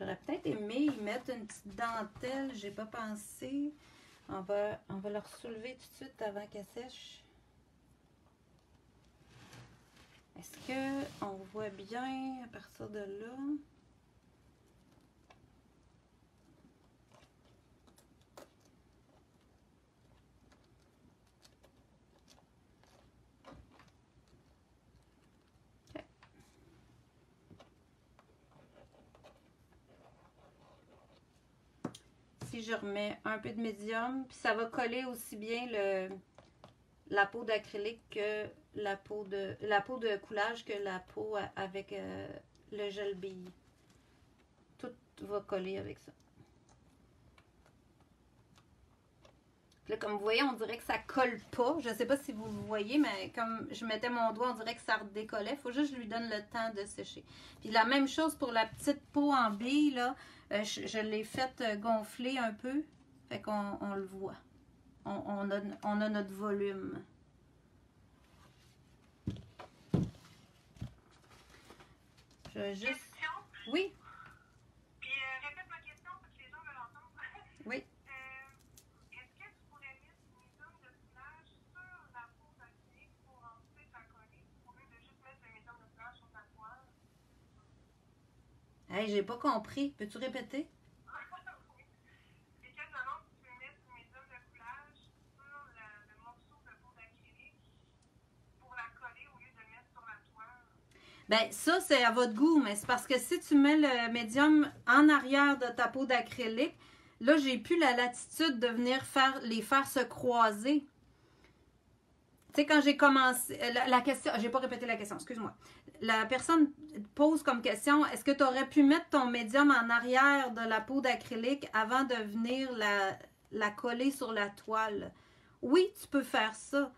J'aurais peut-être aimé y mettre une petite dentelle, j'ai pas pensé. On va, on va leur soulever tout de suite avant qu'elle sèche. Est-ce que on voit bien à partir de là? Ok. Si je remets un peu de médium, puis ça va coller aussi bien la peau d'acrylique que la peau de la coulage que la peau avec euh, le gel bille. Tout va coller avec ça. Puis Là, comme vous voyez, on dirait que ça colle pas. Je sais pas si vous le voyez, mais comme je mettais mon doigt, on dirait que ça redécollait. Faut juste que je lui donne le temps de sécher. Puis la même chose pour la petite peau en bille, là. Euh, je je l'ai faite euh, gonfler un peu. Fait qu'on on le voit. On, on a, on a notre volume. Je vais juste. Question? Oui, Puis euh, répète ma question parce que les gens veulent l'entendre. oui. Euh, Est-ce que tu pourrais mettre une médium de coulage sur la peau d'acrylique pour ensuite la coller au lieu de juste mettre le médium de coulage sur ta toile? Hey, j'ai pas compris. Peux-tu répéter? oui. Et que maintenant tu peux mettre une médium de coulage sur la- le morceau de peau d'acrylique pour la coller au lieu de mettre sur la toile. Ben, ça, c'est à votre goût, mais c'est parce que si tu mets le médium en arrière de ta peau d'acrylique, là, j'ai plus la latitude de venir faire les faire se croiser. Tu sais, quand j'ai commencé. euh, La, la question. J'ai pas répété la question, excuse-moi. La personne pose comme question est-ce que tu aurais pu mettre ton médium en arrière de la peau d'acrylique avant de venir la, coller sur la toile? Oui, tu peux faire ça.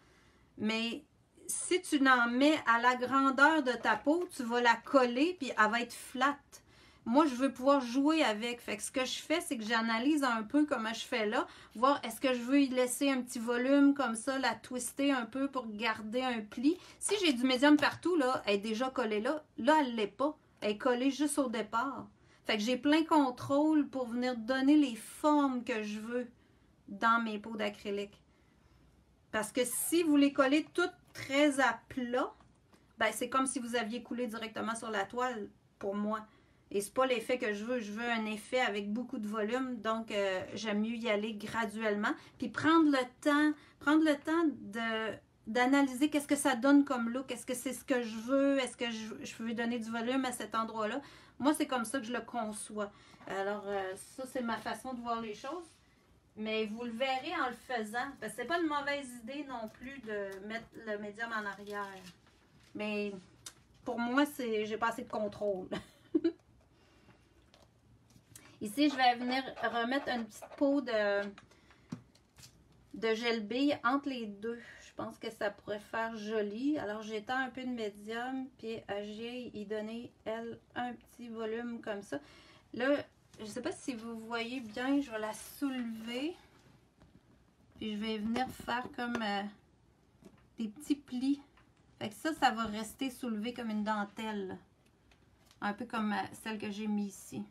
Mais si tu l'en mets à la grandeur de ta peau, tu vas la coller puis elle va être flat. Moi, je veux pouvoir jouer avec. Fait que ce que je fais, c'est que j'analyse un peu comment je fais là, voir est-ce que je veux y laisser un petit volume comme ça, la twister un peu pour garder un pli. Si j'ai du médium partout, là, elle est déjà collée là. Là, elle l'est pas. Elle est collée juste au départ. Fait que j'ai plein contrôle pour venir donner les formes que je veux dans mes peaux d'acrylique. Parce que si vous les collez toutes très à plat, ben c'est comme si vous aviez coulé directement sur la toile pour moi. Et c'est pas l'effet que je veux. Je veux un effet avec beaucoup de volume. Donc, euh, j'aime mieux y aller graduellement. Puis prendre le temps, prendre le temps d'analyser qu'est-ce que ça donne comme look. Est-ce que c'est ce que je veux? Est-ce que je, je veux donner du volume à cet endroit-là? Moi, c'est comme ça que je le conçois. Alors, euh, ça, c'est ma façon de voir les choses. Mais vous le verrez en le faisant. Parce que c'est pas une mauvaise idée non plus de mettre le médium en arrière. Mais pour moi, c'est j'ai pas assez de contrôle. <laughs> Ici, je vais venir remettre une petite peau de, gel bille entre les deux. Je pense que ça pourrait faire joli. Alors, j'étends un peu de médium, puis à J, y donner, elle, un petit volume comme ça. Là, je sais pas si vous voyez bien, je vais la soulever. Puis je vais venir faire comme euh, des petits plis. Fait que ça, ça va rester soulevé comme une dentelle. Un peu comme euh, celle que j'ai mis ici.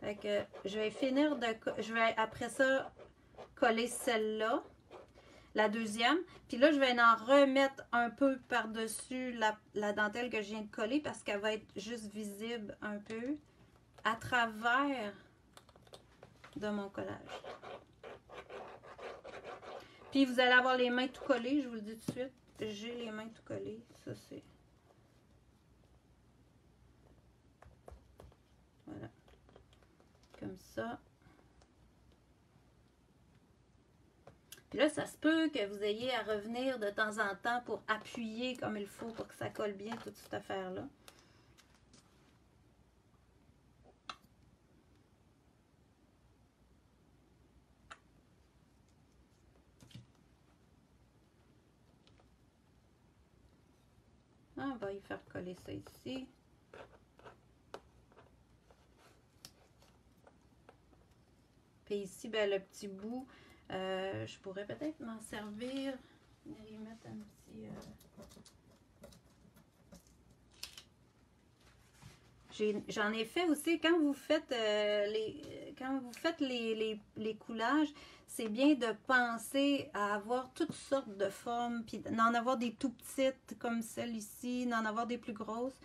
Fait que je vais finir de... Je vais après ça coller celle-là. La deuxième. Puis là, je vais en remettre un peu par-dessus la, la dentelle que je viens de coller parce qu'elle va être juste visible un peu à travers de mon collage. Puis vous allez avoir les mains tout collées, je vous le dis tout de suite. J'ai les mains tout collées. Ça, c'est. comme ça. Là, ça se peut que vous ayez à revenir de temps en temps pour appuyer comme il faut pour que ça colle bien toute cette affaire-là. Ah, on va y faire coller ça ici. Ici, ben, le petit bout, euh, je pourrais peut-être m'en servir. Euh, J'en ai, fait aussi quand vous faites euh, les quand vous faites les, les, les coulages, c'est bien de penser à avoir toutes sortes de formes, puis d'en avoir des tout petites comme celle ici, d'en avoir des plus grosses.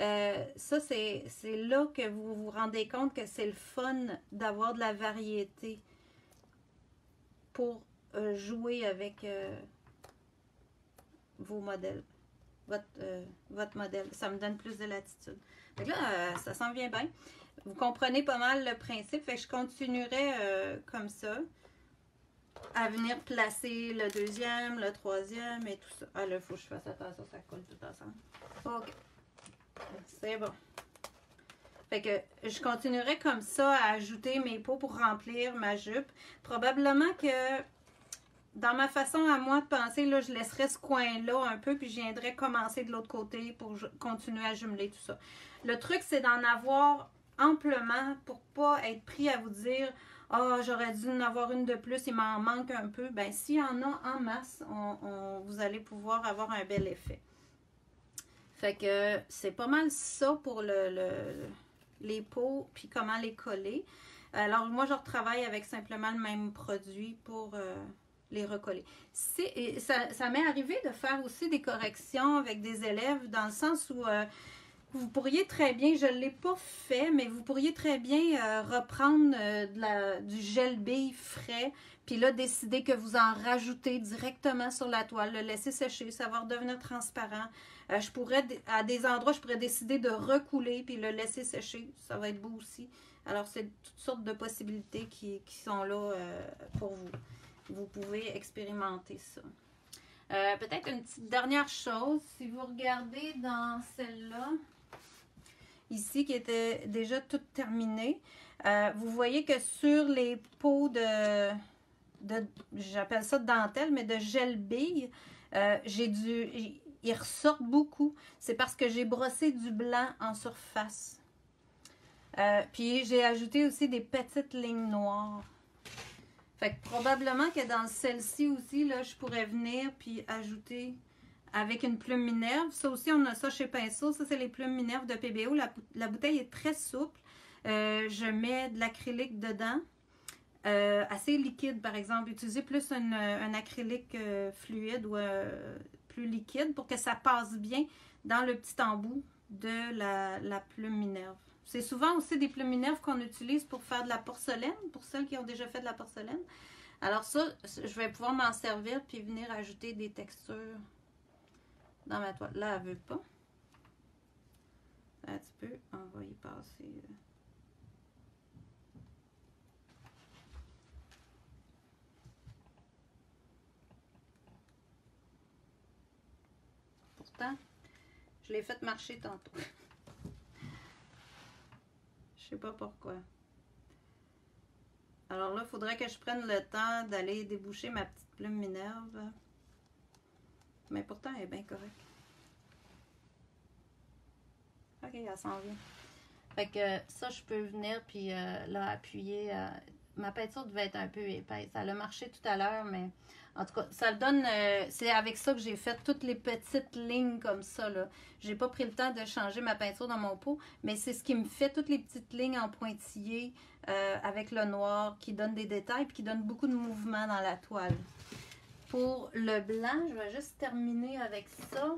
Euh, ça, c'est là que vous vous rendez compte que c'est le fun d'avoir de la variété pour euh, jouer avec euh, vos modèles, votre, modèle. Ça me donne plus de latitude. Que là, ça s'en vient bien. Vous comprenez pas mal le principe. Fait que je continuerai comme ça à venir placer le deuxième, le troisième et tout ça. Ah là, il faut que je fasse attention, ça colle tout ensemble. OK. C'est bon. Fait que je continuerai comme ça à ajouter mes pots pour remplir ma jupe. Probablement que dans ma façon à moi de penser, là, je laisserai ce coin-là un peu, puis je viendrai commencer de l'autre côté pour continuer à jumeler tout ça. Le truc, c'est d'en avoir amplement pour pas être pris à vous dire Ah, j'aurais dû en avoir une de plus, il m'en manque un peu. Ben, s'il y en a en masse, on- vous allez pouvoir avoir un bel effet. Fait que c'est pas mal ça pour le, le- les pots, puis comment les coller. Alors, moi, je retravaille avec simplement le même produit pour euh, les recoller. Ça m'est arrivé de faire aussi des corrections avec des élèves dans le sens où euh, vous pourriez très bien, je ne l'ai pas fait, mais vous pourriez très bien euh, reprendre du gel bille frais, puis là, décider que vous en rajoutez directement sur la toile, le laisser sécher, ça va redevenir transparent. Euh, je pourrais, à des endroits, je pourrais décider de recouler, puis le laisser sécher, ça va être beau aussi. Alors, c'est toutes sortes de possibilités qui, sont là euh, pour vous. Vous pouvez expérimenter ça. Euh, Peut-être une petite dernière chose, si vous regardez dans celle-là, ici qui était déjà toute terminée, vous voyez que sur les pots de, de j'appelle ça de dentelle, mais de gel bille, j'ai dû, ils ressortent beaucoup. C'est parce que j'ai brossé du blanc en surface. Euh, puis j'ai ajouté aussi des petites lignes noires. Fait que probablement que dans celle-ci aussi, là, je pourrais venir puis ajouter avec une plume Minerve. Ça aussi, on a ça chez Pinceau. Ça, c'est les plumes Minerve de PBO. La, bou- la bouteille est très souple. Euh, je mets de l'acrylique dedans. Euh, assez liquide, par exemple. Utilisez plus un, acrylique fluide ou liquide pour que ça passe bien dans le petit embout de la, plume Minerve. C'est souvent aussi des plumes Minerve qu'on utilise pour faire de la porcelaine, pour celles qui ont déjà fait de la porcelaine. Alors ça, je vais pouvoir m'en servir puis venir ajouter des textures dans ma toile. Là, elle veut pas. Un petit peu, on va y passer. Je l'ai fait marcher tantôt. Je sais pas pourquoi. Alors là, il faudrait que je prenne le temps d'aller déboucher ma petite plume Minerve. Mais pourtant, elle est bien correcte. Ok, elle s'en vient. Fait que ça, je peux venir puis euh, là appuyer. euh, ma peinture devait être un peu épaisse. Elle a marché tout à l'heure, mais en tout cas, ça donne. euh, c'est avec ça que j'ai fait toutes les petites lignes comme ça. là. J'ai pas pris le temps de changer ma peinture dans mon pot, mais c'est ce qui me fait toutes les petites lignes en pointillé euh, avec le noir qui donne des détails puis qui donne beaucoup de mouvement dans la toile. Pour le blanc, je vais juste terminer avec ça.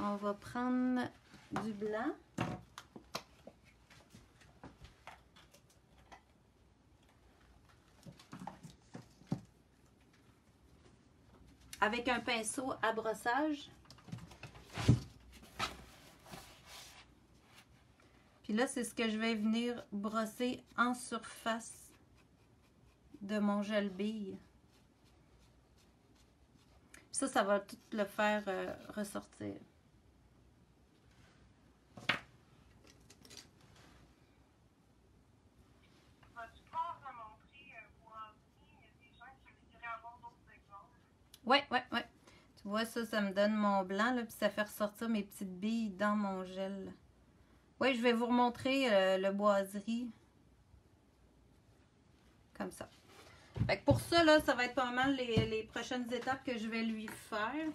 On va prendre du blanc. Avec un pinceau à brossage. Puis là, c'est ce que je vais venir brosser en surface de mon gel bille. Ça, ça va tout le faire euh, ressortir. Vas-tu pouvoir me montrer euh, pour Anthony, il y a des gens qui voudraient avoir d'autres exemples? Ouais, ouais, ouais. Tu vois, ça, ça me donne mon blanc, là, puis ça fait ressortir mes petites billes dans mon gel. Oui, je vais vous remontrer euh, le boiserie. Comme ça. Fait que pour ça, là, ça va être pas mal les, prochaines étapes que je vais lui faire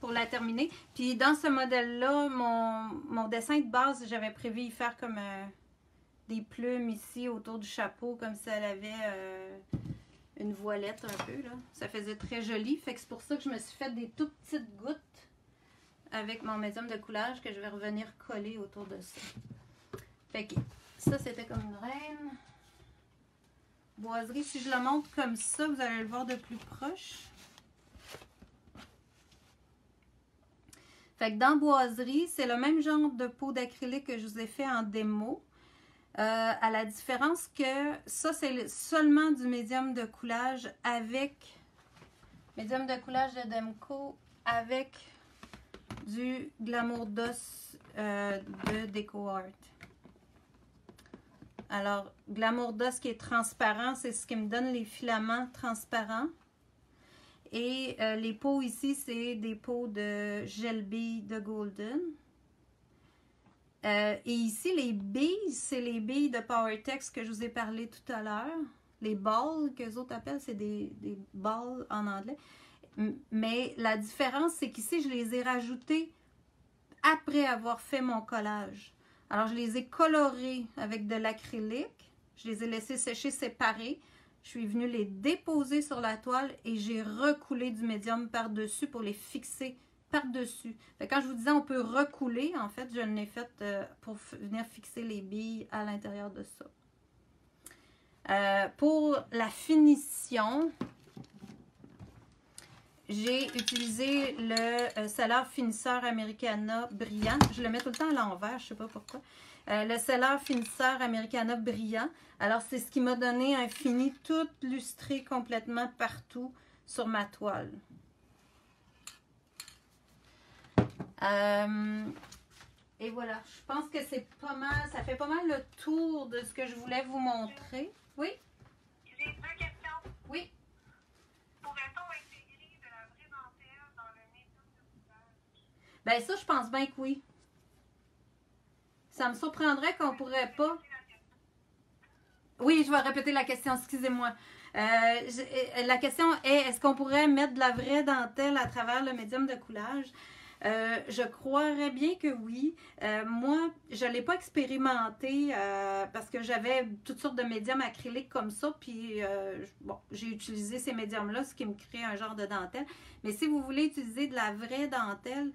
pour la terminer. Puis dans ce modèle-là, mon, mon dessin de base, j'avais prévu y faire comme euh, des plumes ici autour du chapeau, comme si elle avait euh, une voilette un peu. Là. Ça faisait très joli. Fait que c'est pour ça que je me suis fait des tout petites gouttes avec mon médium de coulage que je vais revenir coller autour de ça. Fait que ça, c'était comme une reine. Boiserie, si je la montre comme ça, vous allez le voir de plus proche. Fait que dans boiserie, c'est le même genre de peau d'acrylique que je vous ai fait en démo. Euh, à la différence que ça, c'est seulement du médium de coulage avec médium de coulage de Demco avec du glamour d'os euh, de Deco Art. Alors, glamour d'os qui est transparent, c'est ce qui me donne les filaments transparents. Et euh, les pots ici, c'est des pots de gel bille de Golden. Euh, et ici, les billes, c'est les billes de PowerTex que je vous ai parlé tout à l'heure. Les balls, que les autres appellent, c'est des, des balls en anglais. Mais la différence, c'est qu'ici, je les ai rajoutés après avoir fait mon collage. Alors, je les ai colorés avec de l'acrylique. Je les ai laissés sécher séparés. Je suis venue les déposer sur la toile et j'ai recoulé du médium par-dessus pour les fixer par-dessus. Quand je vous disais on peut recouler, en fait, je l'ai fait euh, pour venir fixer les billes à l'intérieur de ça. Euh, pour la finition, j'ai utilisé le euh, Finisseur Americana brillant. Je le mets tout le temps à l'envers, je ne sais pas pourquoi. Euh, le Seller Finisseur Americana brillant. Alors, c'est ce qui m'a donné un fini tout lustré complètement partout sur ma toile. Euh, et voilà, je pense que c'est pas mal, ça fait pas mal le tour de ce que je voulais vous montrer. Oui? J'ai deux questions. Oui. Pourrait-on intégrer de la vraie dentelle dans le médium de? Ben ça, je pense bien que oui. Ça me surprendrait qu'on pourrait pas. Oui, je vais répéter la question, excusez-moi. Euh, euh, la question est est-ce qu'on pourrait mettre de la vraie dentelle à travers le médium de coulage? Euh, je croirais bien que oui. Euh, moi, je ne l'ai pas expérimenté euh, parce que j'avais toutes sortes de médiums acryliques comme ça. Puis, bon, j'ai utilisé ces médiums-là, ce qui me crée un genre de dentelle. Mais si vous voulez utiliser de la vraie dentelle,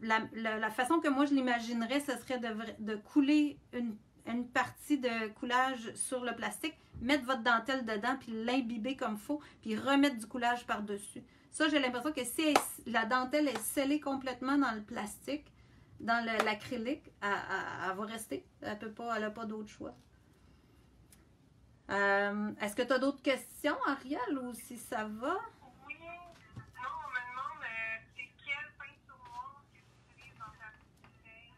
la, façon que moi je l'imaginerais, ce serait de, de couler une, une partie de coulage sur le plastique, mettre votre dentelle dedans, puis l'imbiber comme il faut, puis remettre du coulage par-dessus. Ça, j'ai l'impression que si elle- la dentelle est scellée complètement dans le plastique, dans l'acrylique, elle, elle- elle va rester. Elle peut pas, elle n'a pas d'autre choix. Euh, Est-ce que tu as d'autres questions, Ariel, ou si ça va? Oui. Non, on me demande euh, c'est quelle peinture noire que tu utilises dans ta bouteille.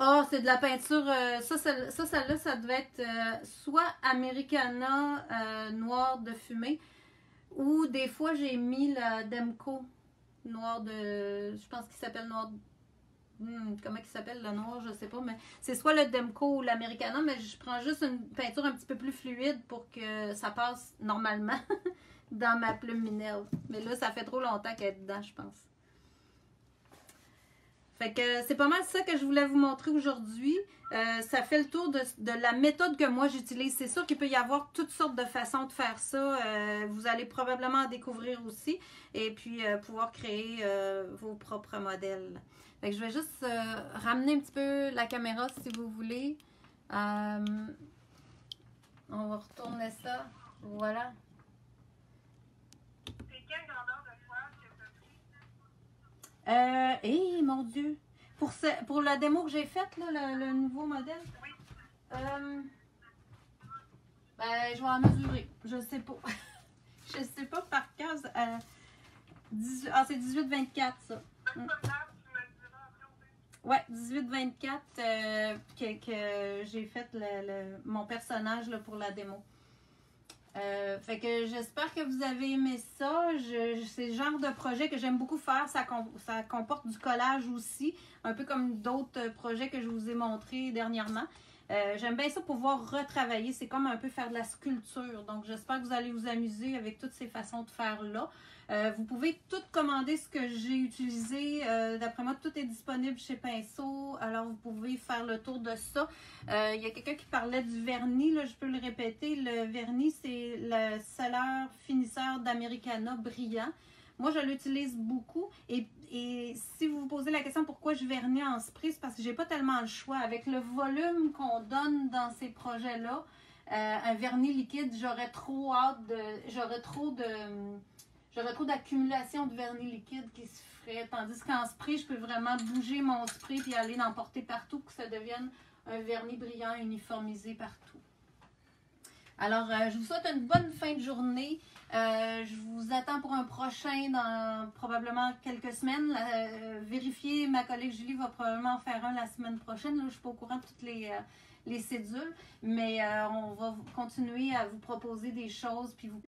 Oh, c'est de la peinture. euh, ça, celle- ça, celle-là, ça devait être soit Americana euh, noir de fumée, ou des fois, j'ai mis la Demco noir de. Je pense qu'il s'appelle noir. Hmm, comment il s'appelle le noir, je sais pas, mais c'est soit le Demco ou l'Americana, mais je prends juste une peinture un petit peu plus fluide pour que ça passe normalement <laughs> dans ma plume Minel. Mais là, ça fait trop longtemps qu'elle est dedans, je pense. Fait que c'est pas mal ça que je voulais vous montrer aujourd'hui. Euh, ça fait le tour de, la méthode que moi j'utilise. C'est sûr qu'il peut y avoir toutes sortes de façons de faire ça. Euh, vous allez probablement en découvrir aussi et puis euh, pouvoir créer euh, vos propres modèles. Fait que je vais juste euh, ramener un petit peu la caméra si vous voulez. Euh, on va retourner ça. Voilà. C'est quelle grandeur de toile que tu as pris? Euh, mon Dieu! Pour, ce, pour la démo que j'ai faite, là, le, le nouveau modèle, Oui. euh, ben, je vais en mesurer. Je sais pas. <laughs> je sais pas par cœur. Euh, 18 ah, c'est 18-24, ça. Pire. Ouais, 18-24 euh, que, que j'ai fait le, le- mon personnage là, pour la démo. Euh, fait que j'espère que vous avez aimé ça. C'est le genre de projet que j'aime beaucoup faire. Ça, com- ça comporte du collage aussi, un peu comme d'autres projets que je vous ai montrés dernièrement. Euh, j'aime bien ça pouvoir retravailler. C'est comme un peu faire de la sculpture. Donc j'espère que vous allez vous amuser avec toutes ces façons de faire là. Euh, vous pouvez tout commander ce que j'ai utilisé. Euh, D'après moi, tout est disponible chez Pinceau. Alors vous pouvez faire le tour de ça. Euh, Il y a quelqu'un qui parlait du vernis, là, je peux le répéter. Le vernis, c'est le selleur finisseur d'Americana brillant. Moi, je l'utilise beaucoup. Et, si vous vous posez la question pourquoi je vernis en spray, c'est parce que j'ai pas tellement le choix. Avec le volume qu'on donne dans ces projets-là, un vernis liquide, j'aurais trop hâte de. J'aurais trop de. J'aurais trop d'accumulation de vernis liquide qui se ferait. Tandis qu'en spray, je peux vraiment bouger mon spray puis aller l'emporter partout pour que ça devienne un vernis brillant uniformisé partout. Alors, euh, je vous souhaite une bonne fin de journée. Euh, je vous attends pour un prochain dans probablement quelques semaines. Euh, vérifiez, ma collègue Julie va probablement en faire un la semaine prochaine. Là, je ne suis pas au courant de toutes les, les cédules, mais on va continuer à vous proposer des choses puis vous